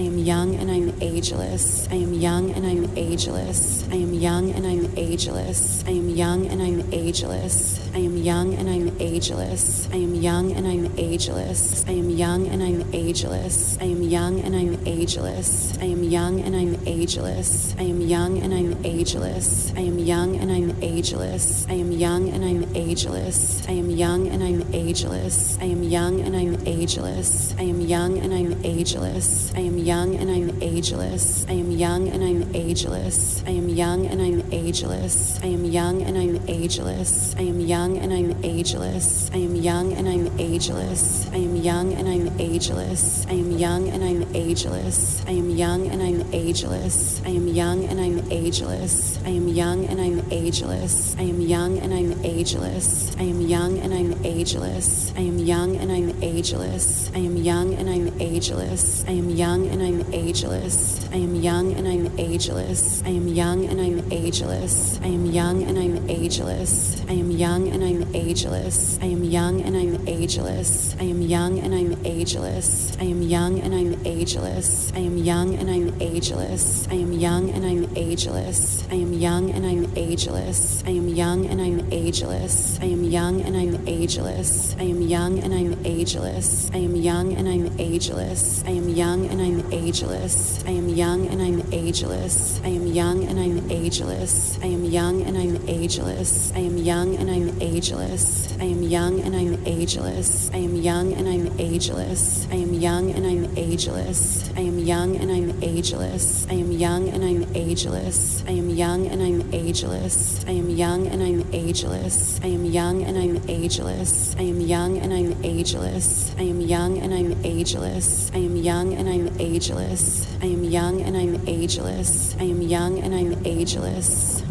am young and I'm ageless. I am young and I'm ageless. I am young and I'm ageless. I am young and I'm ageless. I am young and I'm ageless. I am young and I'm ageless. I am young and I'm ageless. I am young and I'm ageless. I am young and I'm ageless. I am young and I'm ageless. I am young and I'm ageless. I am young and I'm ageless. I am young and I'm ageless. I am young and I'm ageless. I am young and I'm ageless. I am young and I'm ageless. I am young and I'm ageless. I am young and I'm ageless. I am young and I'm ageless. I am young and I'm ageless. I am young and I'm ageless. I am young and I'm ageless. I am young and I'm ageless. I am young and I'm ageless. I am young and I'm ageless. I am young and I'm ageless. I am young and I'm ageless. I am young and I'm ageless. I am young and I'm ageless. I am young and I'm ageless. I am young and I'm ageless. I am young and I'm ageless. I am young and I'm ageless. I am young and I'm ageless. I am young and I'm ageless. I am young and I'm ageless. I am young and I'm ageless. I am young and I'm ageless. I am young and I'm ageless. I am young and I'm ageless. I am young and I'm ageless. I am young and I'm ageless. I am young and I'm ageless. I am young and I'm ageless. I am young and I'm ageless. I am young and I'm ageless. I am young and I'm ageless. I am young and I'm ageless. I am young and I'm ageless. I am young and I'm ageless. I am young and I'm ageless. I am young and I'm ageless. I am young and I'm ageless. I am young and I'm ageless. I am young and I'm ageless. I am young and I'm ageless. I am young and I'm ageless. I am young and I'm ageless. I am young and I'm ageless. I am young and I'm ageless. I am young and I'm ageless. I am young and I'm ageless. I am young and I'm ageless.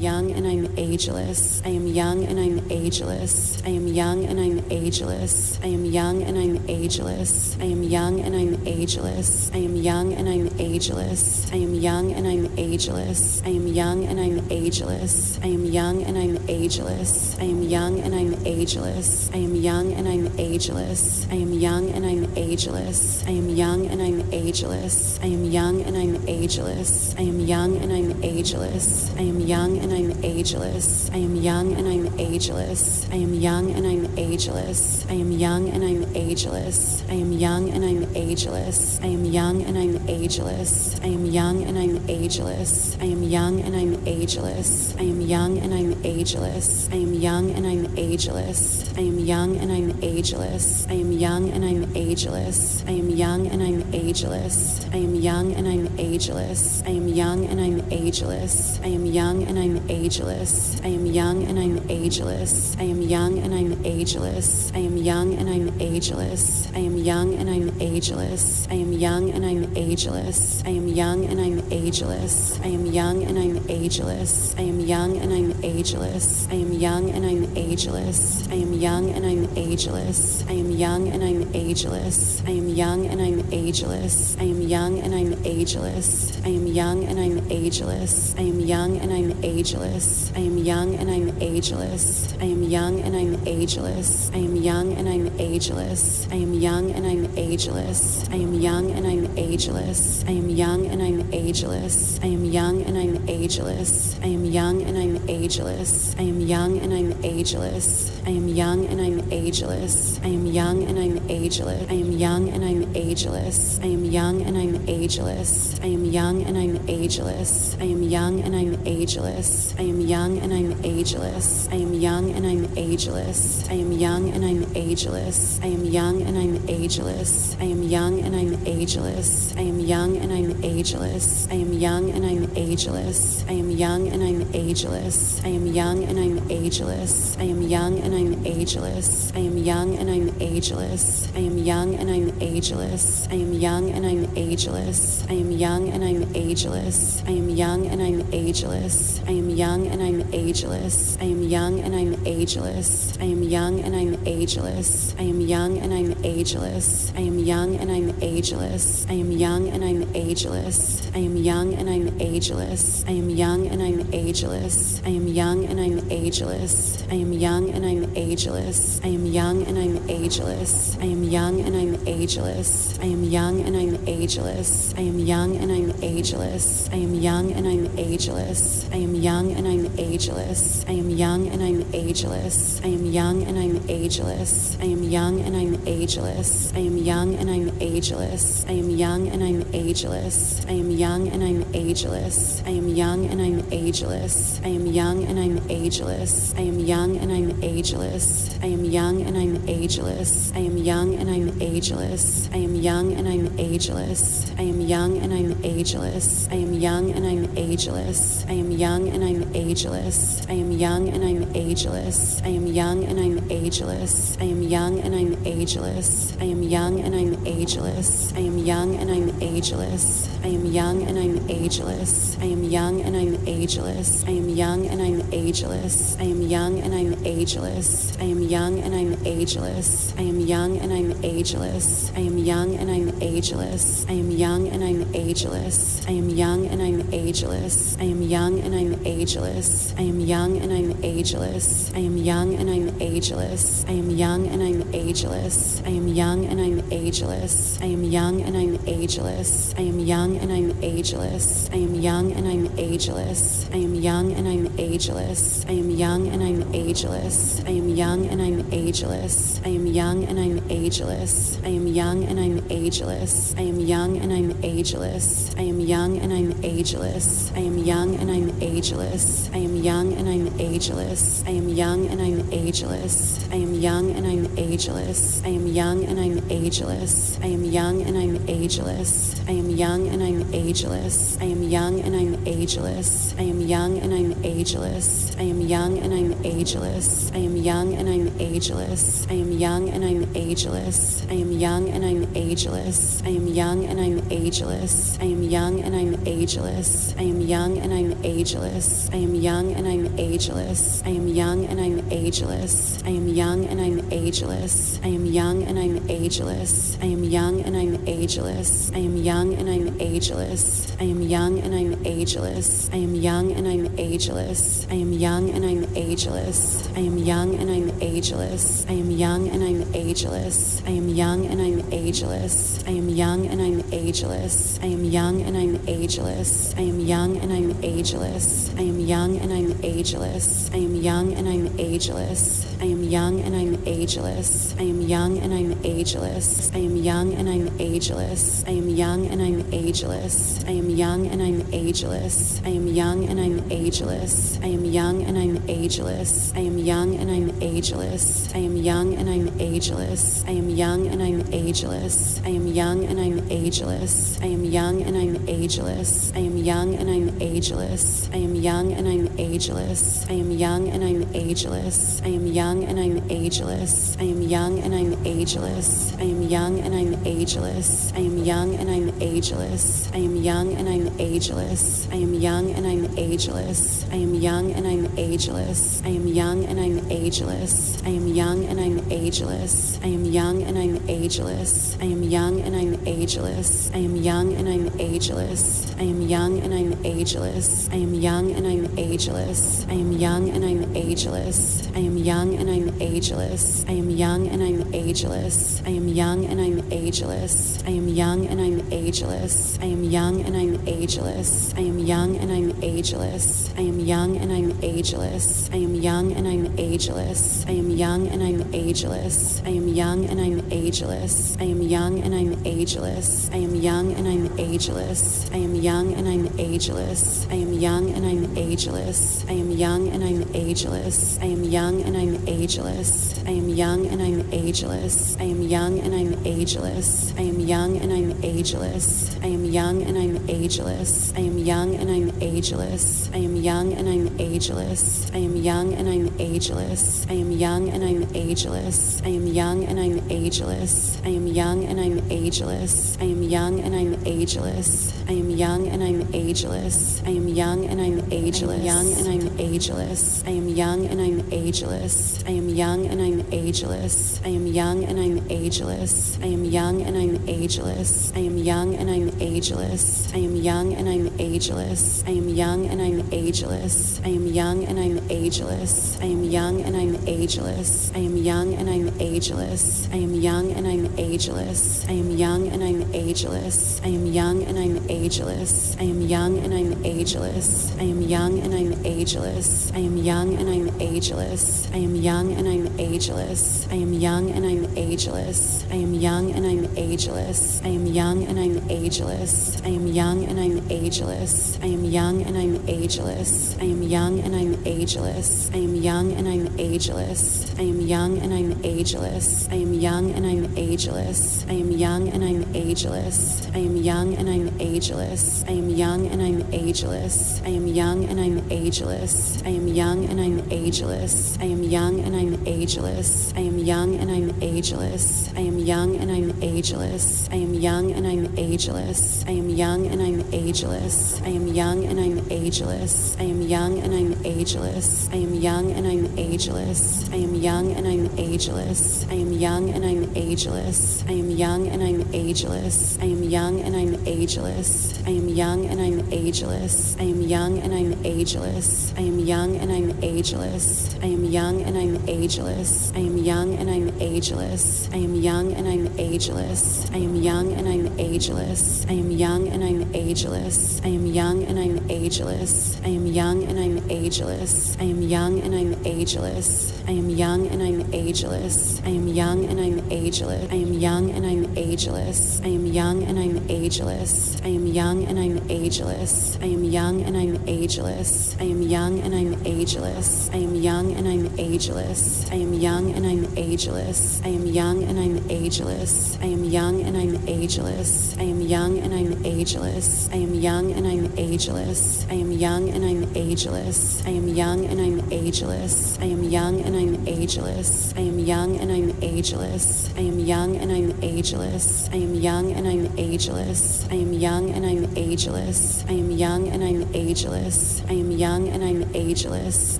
Young and I'm ageless. I am young and I'm ageless. I am young and I'm ageless. I am young and I'm ageless. I am young and I'm ageless. I am young and I'm ageless. I am young and I'm ageless. I am young and I'm ageless. I am young and I'm ageless. I am young and I'm ageless. I am young and I'm ageless. I am young and I'm ageless. I am young and I'm ageless. I am young and I'm ageless. I am young and I'm ageless. I am young young and I'm ageless. I am young and I'm ageless. I am young and I'm ageless. I am young and I'm ageless. I am young and I'm ageless. I am young and I'm ageless. I am young and I'm ageless. I am young and I'm ageless. I am young and I'm ageless. I am young and I'm ageless. I am young and I'm ageless. I am young and I'm ageless. I am young and I'm ageless. I am young and I'm ageless. I am young and I'm ageless. I am young and I'm ageless. I am young and I'm ageless. I am young and I'm ageless. I am young and I'm ageless. I am young and I'm ageless. I am young and I'm ageless. I am young and I'm ageless. I am young and I'm ageless. I am young and I'm ageless. I am young and I'm ageless. I am young and I'm ageless. I am young and I'm ageless. I am young and I'm ageless. I am young and I'm ageless. I am young and I'm ageless. I am young and I'm ageless. I am young and I'm ageless. I am young and I'm ageless. I am young and I'm ageless. I am young and I'm ageless. I am young and I'm ageless. I am young and I'm ageless. I am young and I'm ageless. I am young and I'm ageless. I am young and I'm ageless. I am young and I'm ageless. I am young and I'm ageless. I am young and I'm ageless. I am young and I'm ageless. I am young and I'm ageless. I am young and I'm ageless. I am young and I'm ageless. I am young and I'm ageless. I am young and I'm ageless. I am young and I'm ageless. I am young and I'm ageless. I am young and I'm ageless. I am young and I'm ageless. I am young and I'm ageless. I am young and I'm ageless. I am young and I'm ageless. I am young and I'm ageless. I am young and I'm ageless. I am young and I'm ageless. I am young and I'm ageless. I am young and I'm ageless. I am young and I'm ageless. I am young and I'm ageless. I am young and I'm ageless. I am young and I'm ageless. I am young and I'm ageless. I am young and I'm ageless. I am young and I'm ageless. I am young and I'm ageless. I am young and I'm ageless. I am young and I'm ageless. I am young and I'm ageless. I am young and I'm ageless. I am young and I'm ageless. I am young and I'm ageless. I am young and I'm ageless. I am young and I'm ageless. ageless. I am young and I'm ageless. I am young and I'm ageless. I am young and I'm ageless. I am young and I'm ageless. I am young and I'm ageless. I am young and I'm ageless. I am young and I'm ageless. I am young and I'm ageless. I am young and I'm ageless. I am young and I'm ageless. I am young and I'm ageless. I am young and I'm ageless. I am young and I'm ageless. I am young and I'm ageless. I am young and I'm ageless. I am young and I'm ageless. I am young and I'm ageless. I am young and I'm ageless. I am young and I'm ageless. I am young and I'm ageless. I am young and I'm ageless. I am young and I'm ageless. I am young and I'm ageless. I am young and I'm ageless. I am young and I'm ageless. I am young and I'm ageless. I am young and I'm ageless. I am young and I'm ageless. I am young and I'm ageless. I am young and I'm ageless. I am young and I'm ageless. I am young and I'm ageless. I am young and I'm ageless. I am young and I'm ageless. I am young and I'm ageless. I am young and I'm ageless. I am young and I'm ageless. I am young and I'm ageless. I am young and I'm ageless. I am young and I'm ageless. I am young and I'm ageless. I am young and I'm ageless. I am young and I'm ageless. I am young and I'm ageless. I am young and I'm ageless. I am young and I'm ageless. I am young and I'm ageless. I am young and I'm ageless. I am young and I'm ageless. I am young and I'm ageless. I am young and I'm ageless. I am young and I'm ageless. I am young and I'm ageless. I am young and I'm ageless. I am young and I'm ageless. I am young and I'm ageless. I am young and I'm ageless. I am young and I'm ageless. I am young and I'm ageless. I am young and I'm ageless. I am young and I'm ageless. I am young and I'm ageless. I am young and I'm ageless. I am young and I'm ageless. I am young and I'm ageless. I am young and I'm ageless. I am young and I'm ageless. I am young and I'm ageless. I am young and I'm ageless. I am young and I'm ageless. I am young and I'm ageless. I am young and I'm ageless. I am young and I'm ageless. I am young and I'm ageless. I am young and I'm ageless. I am young and I'm ageless. I am young and I'm ageless. I am young and I'm ageless. I am young and I'm ageless. I am young and I'm ageless. I am young and I'm ageless. I am young and I'm ageless. I am young and I'm ageless. I am young and I'm ageless. I am young and I'm ageless. I am young and I'm ageless. I am young and I'm ageless. I am young and I'm ageless. I am young and I'm ageless. I am young and I'm ageless. I am young and I'm ageless. I am young and I'm ageless. I am young and I'm ageless. I am young and I'm ageless. I am young and I'm ageless. I am young and I'm ageless. I am young and I'm ageless. I am young and I'm ageless. I am young and I'm ageless. I am young and I'm ageless. I am young and I'm ageless. I am young and I'm ageless. I am young and I'm ageless. I am young and I'm ageless. I am young and I'm ageless. I am young and I'm ageless. I am young and I'm ageless. I am young and I'm ageless. I am young and I'm ageless. I am young and I'm ageless. I am young and I'm ageless. I am young and I'm ageless. I am young and I'm ageless. I am young and I'm ageless. I am young and I'm ageless. I am young and I'm ageless. I am young and I'm ageless. I am young and I'm ageless. I am young and I'm ageless. I am young and I'm ageless. I am young and I'm ageless. I am young and I'm ageless. I am young and I'm ageless. I am young and I'm ageless. I am young and I'm ageless. I am young and I'm ageless. I am young and I'm ageless. I am young and I'm ageless. I am young and I'm ageless. I am young and I'm ageless. I am young and I'm ageless. I am young and I'm ageless. I am young and I'm ageless. I am young and I'm ageless. I am young and I'm ageless. I am young and I'm ageless. Young and I'm ageless. I am young and I'm ageless. I am young and I'm ageless. I am young and I'm ageless. I am young and I'm ageless. I am young and I'm ageless. I am young and I'm ageless. I am young and I'm ageless. I am young and I'm ageless. I am young and I'm ageless. I am young and I'm ageless. I am young and I'm ageless. I am young and I'm ageless. I am young and I'm ageless. I am young and I'm ageless. I am young and I'm ageless. I am young and I'm ageless. I am young and I'm ageless. I am young and I'm ageless. I am young and I'm ageless. I am young and I'm ageless. I am young and I'm ageless. I am young and I'm ageless. I am young and I'm ageless. I am young and I'm ageless. I am young and I'm ageless. I am young and I'm ageless. I am young and I'm ageless. I am young and I'm ageless. I am young and I'm ageless. I am young and I'm ageless. I am young and I'm ageless. I am young and I'm ageless. I am young and I'm ageless. I am young and I'm ageless. I am young and I'm ageless. I am young and I'm ageless. I am young and I'm ageless. I am young and I'm ageless. I am young and I'm ageless. I am young and I'm ageless. I am young and I'm ageless. I am young and I'm ageless. I am young and I'm ageless. I am young and I'm ageless. I am young and I'm ageless. I am young and I'm ageless. I am young and I'm ageless. I am young and I'm ageless. I am young and I'm ageless. I am young and I'm ageless. I am young and I'm ageless. I am young and I'm ageless. I am young and I'm ageless. I am young and I'm ageless. I am young and I'm ageless. I am young and I'm ageless. I am young and I'm ageless. I am young and I'm ageless. I am young and I'm ageless. I am young and I'm ageless. I am young and I'm ageless. I am young and I'm ageless. I am young and I'm ageless. I am young and I'm ageless. I am young and I'm ageless. I am young and I'm ageless. I am young and I'm ageless. I am young and I'm ageless. I am young and I'm ageless. I am young and I'm ageless. I am young and I'm ageless. I am young and I'm ageless. I am young and I'm ageless. I am young and I'm ageless. I am young and I'm ageless. I am young and I'm ageless.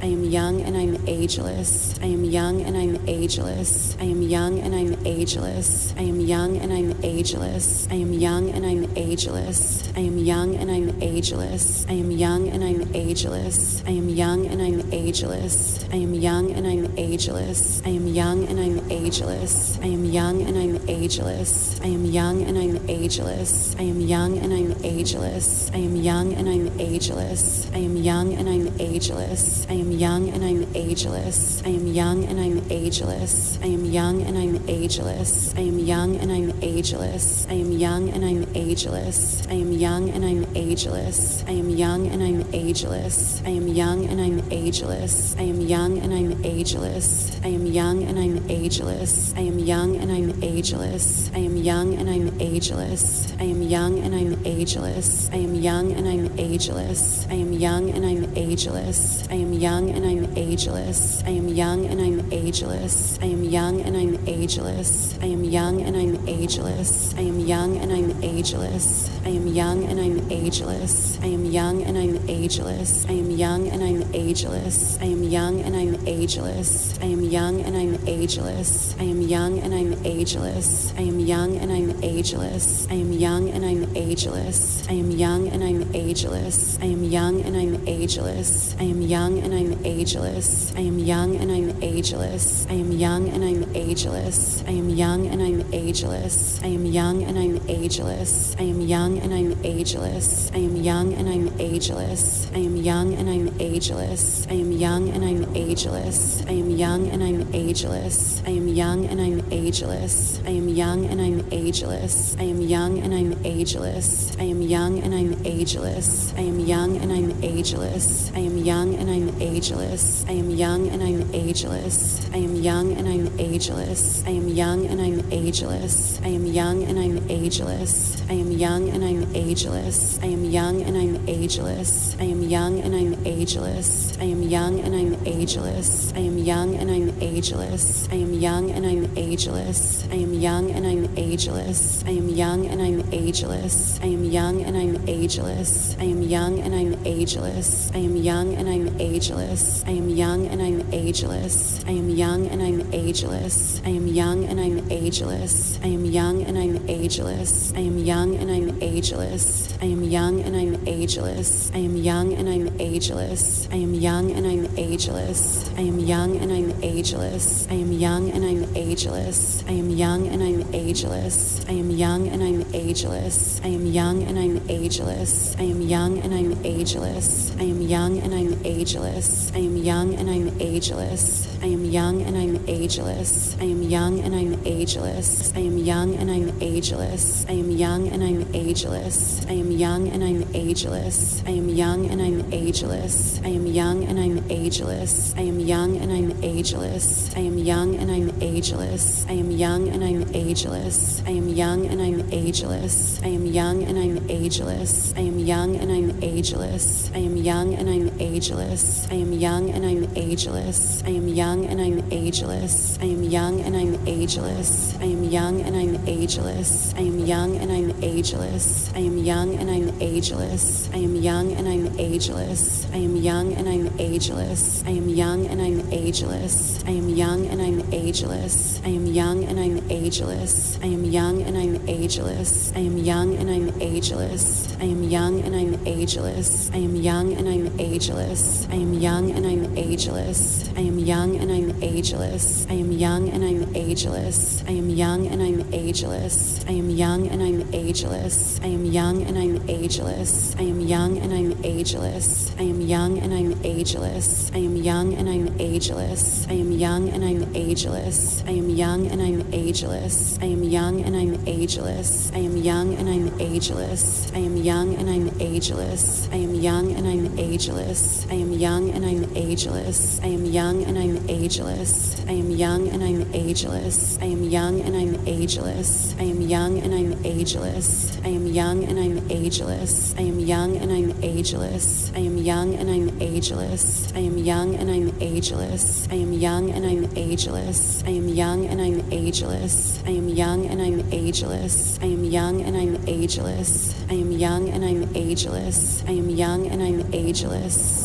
I am young and I'm ageless. I am young and I'm ageless. I am young and I'm ageless. I am young and I'm ageless. I am young and I'm ageless. I am young and I'm ageless. I am young and I'm ageless. I am young and I'm ageless. I am young and I'm ageless. I am young and I'm ageless. I am young and I'm ageless. I am young and I'm ageless. I am young and I'm ageless. I am young and I'm ageless. I am young and I'm ageless. I am young and I'm ageless. I am young and I'm ageless. I am young and I'm ageless. I am young and I'm ageless. I am young and I'm ageless. I am young and I'm ageless. I am young and I'm ageless. I am young and I'm ageless. I am young and I'm ageless. I am young and I'm ageless. I am young and I'm ageless. I am young and I'm ageless. I am young and I'm ageless. I am young and I'm ageless. I am young and I'm ageless. I am young and I'm ageless. I am young and I'm ageless. I am young and I'm ageless. I am young and I'm ageless. I am young and I'm ageless. I am young and I'm ageless. I am young and I'm ageless. I am young and I'm ageless. I am young and I'm ageless. I am young and I'm ageless. I am young and I'm ageless. I am young and I'm ageless. I am young and I'm ageless. I am young and I'm ageless. I am young and I'm ageless. I am young and I'm ageless. I am young and I'm ageless. I am young and I'm ageless. I am young and I'm ageless. I am young and I'm ageless. I am young and I'm ageless. I am young and I'm ageless. I am young and I'm ageless. I am young and I'm ageless. I am young and I'm ageless. I am young and I'm ageless. I am young and I'm ageless. I am young and I'm ageless. I am young and I'm ageless. I am young and I'm ageless. I am young and I'm ageless. I am young and I'm ageless. I am young and I'm ageless. I am young and I'm ageless. I am young and I'm ageless. I am young and I'm ageless. I am young and I'm ageless. I am young and I'm ageless. I am young and I'm ageless. I am young and I'm ageless. I am young and I'm ageless. I am young and I'm ageless. I am young and I'm ageless. I am young and I'm ageless. I am young and I'm ageless. I am young and I'm ageless. I am young and I'm ageless. I am young and I'm ageless. I am young and I'm ageless. I am young and I'm ageless. I am young and I'm ageless. I am young and I'm ageless. I am young and I'm ageless. I am young and I'm ageless. ageless. I am young and I'm ageless. I am young and I'm ageless. I am young and I'm ageless. I am young and I'm ageless. I am young and I'm ageless. I am young and I'm ageless. I am young and I'm ageless. I am young and I'm ageless. I am young and I'm ageless. I am young and I'm ageless. I am young and I'm ageless. I am young and I'm ageless. I am young and I'm ageless. I am young and I'm ageless. I am young and I'm ageless. I am young and I'm ageless. I am young and I'm ageless. I am young and I'm ageless. I am young and I'm ageless. I am young and I'm ageless. I am young and I'm ageless. I am young and I'm ageless. I am young and I'm ageless. I am young and I'm ageless. I am young and I'm ageless. I am young and I'm ageless. I am young and I'm ageless. I am young and I'm ageless. I am young and I'm ageless. I am young and I'm ageless. I am young and I'm ageless. I am young and I'm ageless. I am young and I'm ageless. I am young and I'm ageless. I am young and I'm ageless. I am young and I'm ageless. I am young and I'm ageless. I am young and I'm ageless. I am young and I'm ageless. I am young and I'm ageless. I am young and I'm ageless. I am young and I'm ageless. I am young and I'm ageless. I am young and I'm ageless. I am young and I'm ageless. I am young and I'm ageless. I am young and I'm ageless. I am young and I'm ageless. I am young and I'm ageless. I am young and I'm ageless. I am young and I'm ageless. I am young and I'm ageless. I am young and I'm ageless. I am young and I'm ageless. I am young and I'm ageless. I am young and I'm ageless. I am young and I'm ageless. I am young and I'm ageless. I am young and I'm ageless. I am young and I'm ageless. I am young and I'm ageless. I am young and I'm ageless. I am young and I'm ageless. I am young and I'm ageless. I am young and I'm ageless. I am young and I'm ageless. I am young and I'm ageless.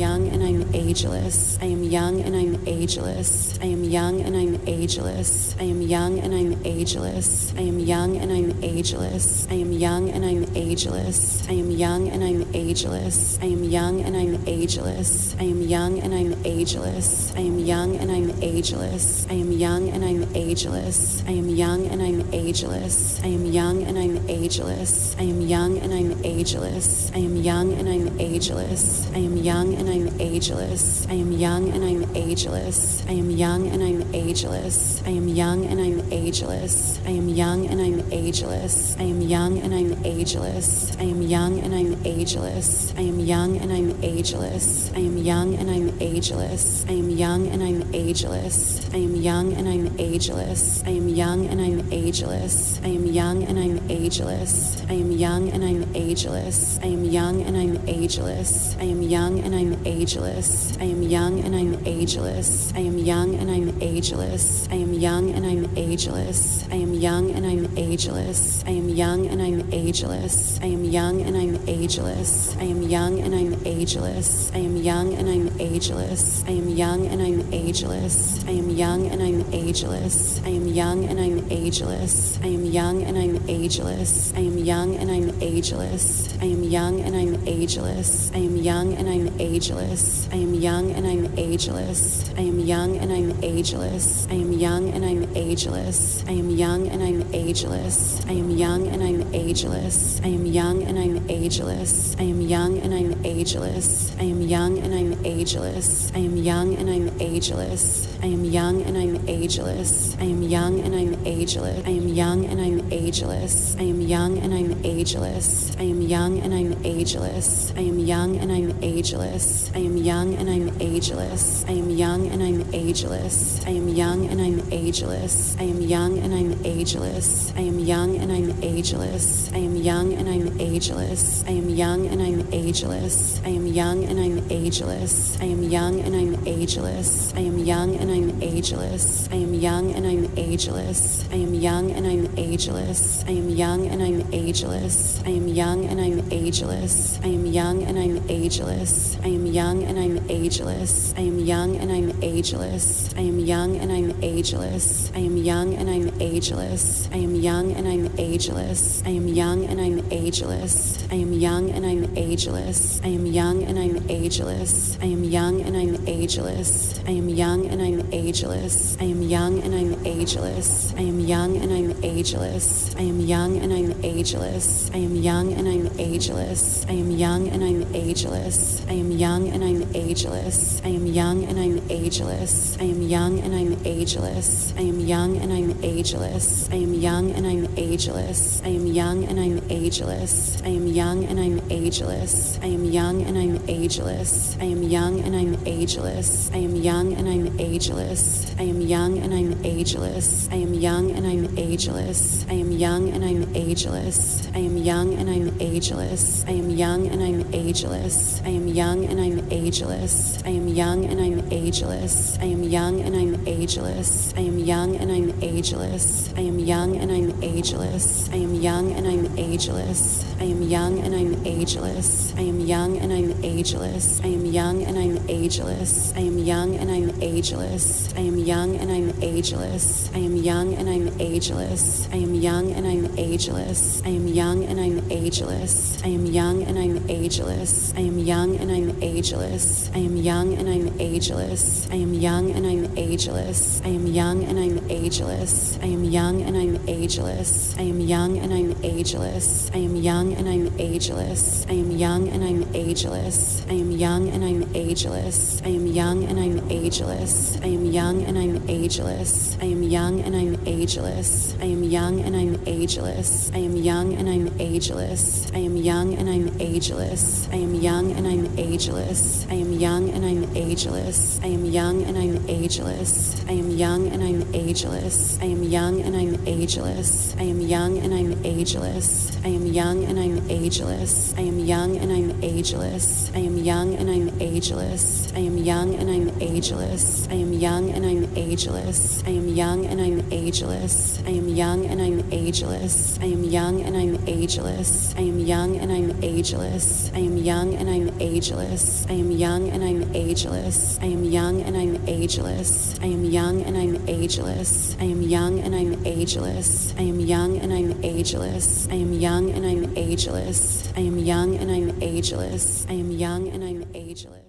Young and I'm ageless. I am young and I'm ageless. I am young and I'm ageless. I am young and I'm ageless. I am young and I'm ageless. I am young and I'm ageless. I am young and I'm ageless. I am young and I'm ageless. I am young and I'm ageless. I am young and I'm ageless. I am young and I'm ageless. I am young and I'm ageless. I am young and I'm ageless. I am young and I'm ageless. I am young and I'm ageless. I am young and I'm ageless. I am young and I'm ageless. I am young and I'm ageless. I am young and I'm ageless. I am young and I'm ageless. I am young and I'm ageless. I am young and I'm ageless. I am young and I'm ageless. I am young and I'm ageless. I am young and I'm ageless. I am young and I'm ageless. I am young and I'm ageless. I am young and I'm ageless. I am young and I'm ageless. I am young and I'm ageless. I am young and I'm ageless. I am young and I'm ageless. I am young and I'm ageless. I am young and I'm ageless. I am young and I'm ageless. I am young and I'm ageless. I am young and I'm ageless. I am young and I'm ageless. I am young and I'm ageless. I am young and I'm ageless. I am young and I'm ageless. I am young and I'm ageless. I am young and I'm ageless. I am young and I'm ageless. I am young and I'm ageless. I am young and I'm ageless. I am young and I'm ageless. I am young and I'm ageless. I am young and I'm ageless. I am young and I'm ageless. I am young and I'm ageless. I am young and I'm ageless. I am young and I'm ageless. I am young and I'm ageless. I am young and I'm ageless. I am young and I'm ageless. I am young and I'm ageless. I am young and I'm ageless. I am young and I'm ageless. I am young and I'm ageless. I am young and I'm ageless. I am young and I'm ageless. I am young and I'm ageless. I am young and I'm ageless. I am young and I'm ageless. I am young and I'm ageless. I am young and I'm ageless. I am young and I'm ageless. I am young and I'm ageless. I am young and I'm ageless. I am young and I'm ageless. I am young and I'm ageless. I am young and I'm ageless. I am young and I'm ageless. I am young and I'm ageless. I am young and I'm ageless. I am am young and I'm ageless. I am young and I'm ageless. I am young and I'm ageless. I am young and I'm ageless. I am young and I'm ageless. I am young and I'm ageless. I am young and I'm ageless. I am young and I'm ageless. I am young and I'm ageless. I am young and I'm ageless. I am young and I'm ageless. I am young and I'm ageless. I am young and I'm ageless. I am young and I'm ageless. I am young and I'm ageless. I am young and I'm ageless. I am young and I'm ageless. I am young and I'm ageless. I am young and I'm ageless. I am young and I'm ageless. I am young and I'm ageless. I am young and I'm ageless. I am young and I'm ageless. I am young and I'm ageless. I am young and I'm ageless. I am young and I'm ageless. I am young and I'm ageless. I am young and I'm ageless. I am young and I'm ageless. I am young and I'm ageless. I am young and I'm ageless. I am young and I'm ageless. I am young and I'm ageless. I am young and I'm ageless. I am young and I'm ageless. I am young and I'm ageless. I am young and I'm ageless. I am young and I'm ageless. I am young and I'm ageless. I am young and I'm ageless. I am young and I'm ageless. I am young and I'm ageless. I am young and I'm ageless. I am young and I'm ageless. I am young and I'm ageless. I am young and I'm ageless. I am young and I'm ageless. I am young and I'm ageless. I am young and I'm ageless. I am young and I'm ageless. I am young and I'm ageless. I am young and I'm ageless. I am young and I'm ageless. I am young and I'm ageless. I am young and I'm ageless. I am young and I'm ageless. I am young and I'm ageless. I am young and I'm ageless. I am young and I'm ageless. I am young and I'm ageless. I am young and I'm ageless. I am young and I'm ageless. I am young and I'm ageless. I am young and I'm ageless. I am young and I'm ageless. I am young and I'm ageless. I am young and I'm ageless. I am young and I'm ageless. I am young and I'm ageless. I am young and I'm ageless. I am young and I'm ageless. I am young and I'm ageless. I am young and I'm ageless. I am young and I'm ageless. I am young and I'm ageless. I am young and I'm I am young and I'm ageless. I am young and I'm ageless. I am young and I'm ageless. I am young and I'm ageless. I am young and I'm ageless. I am young and I'm ageless. I am young and I'm ageless. I am young and I'm ageless.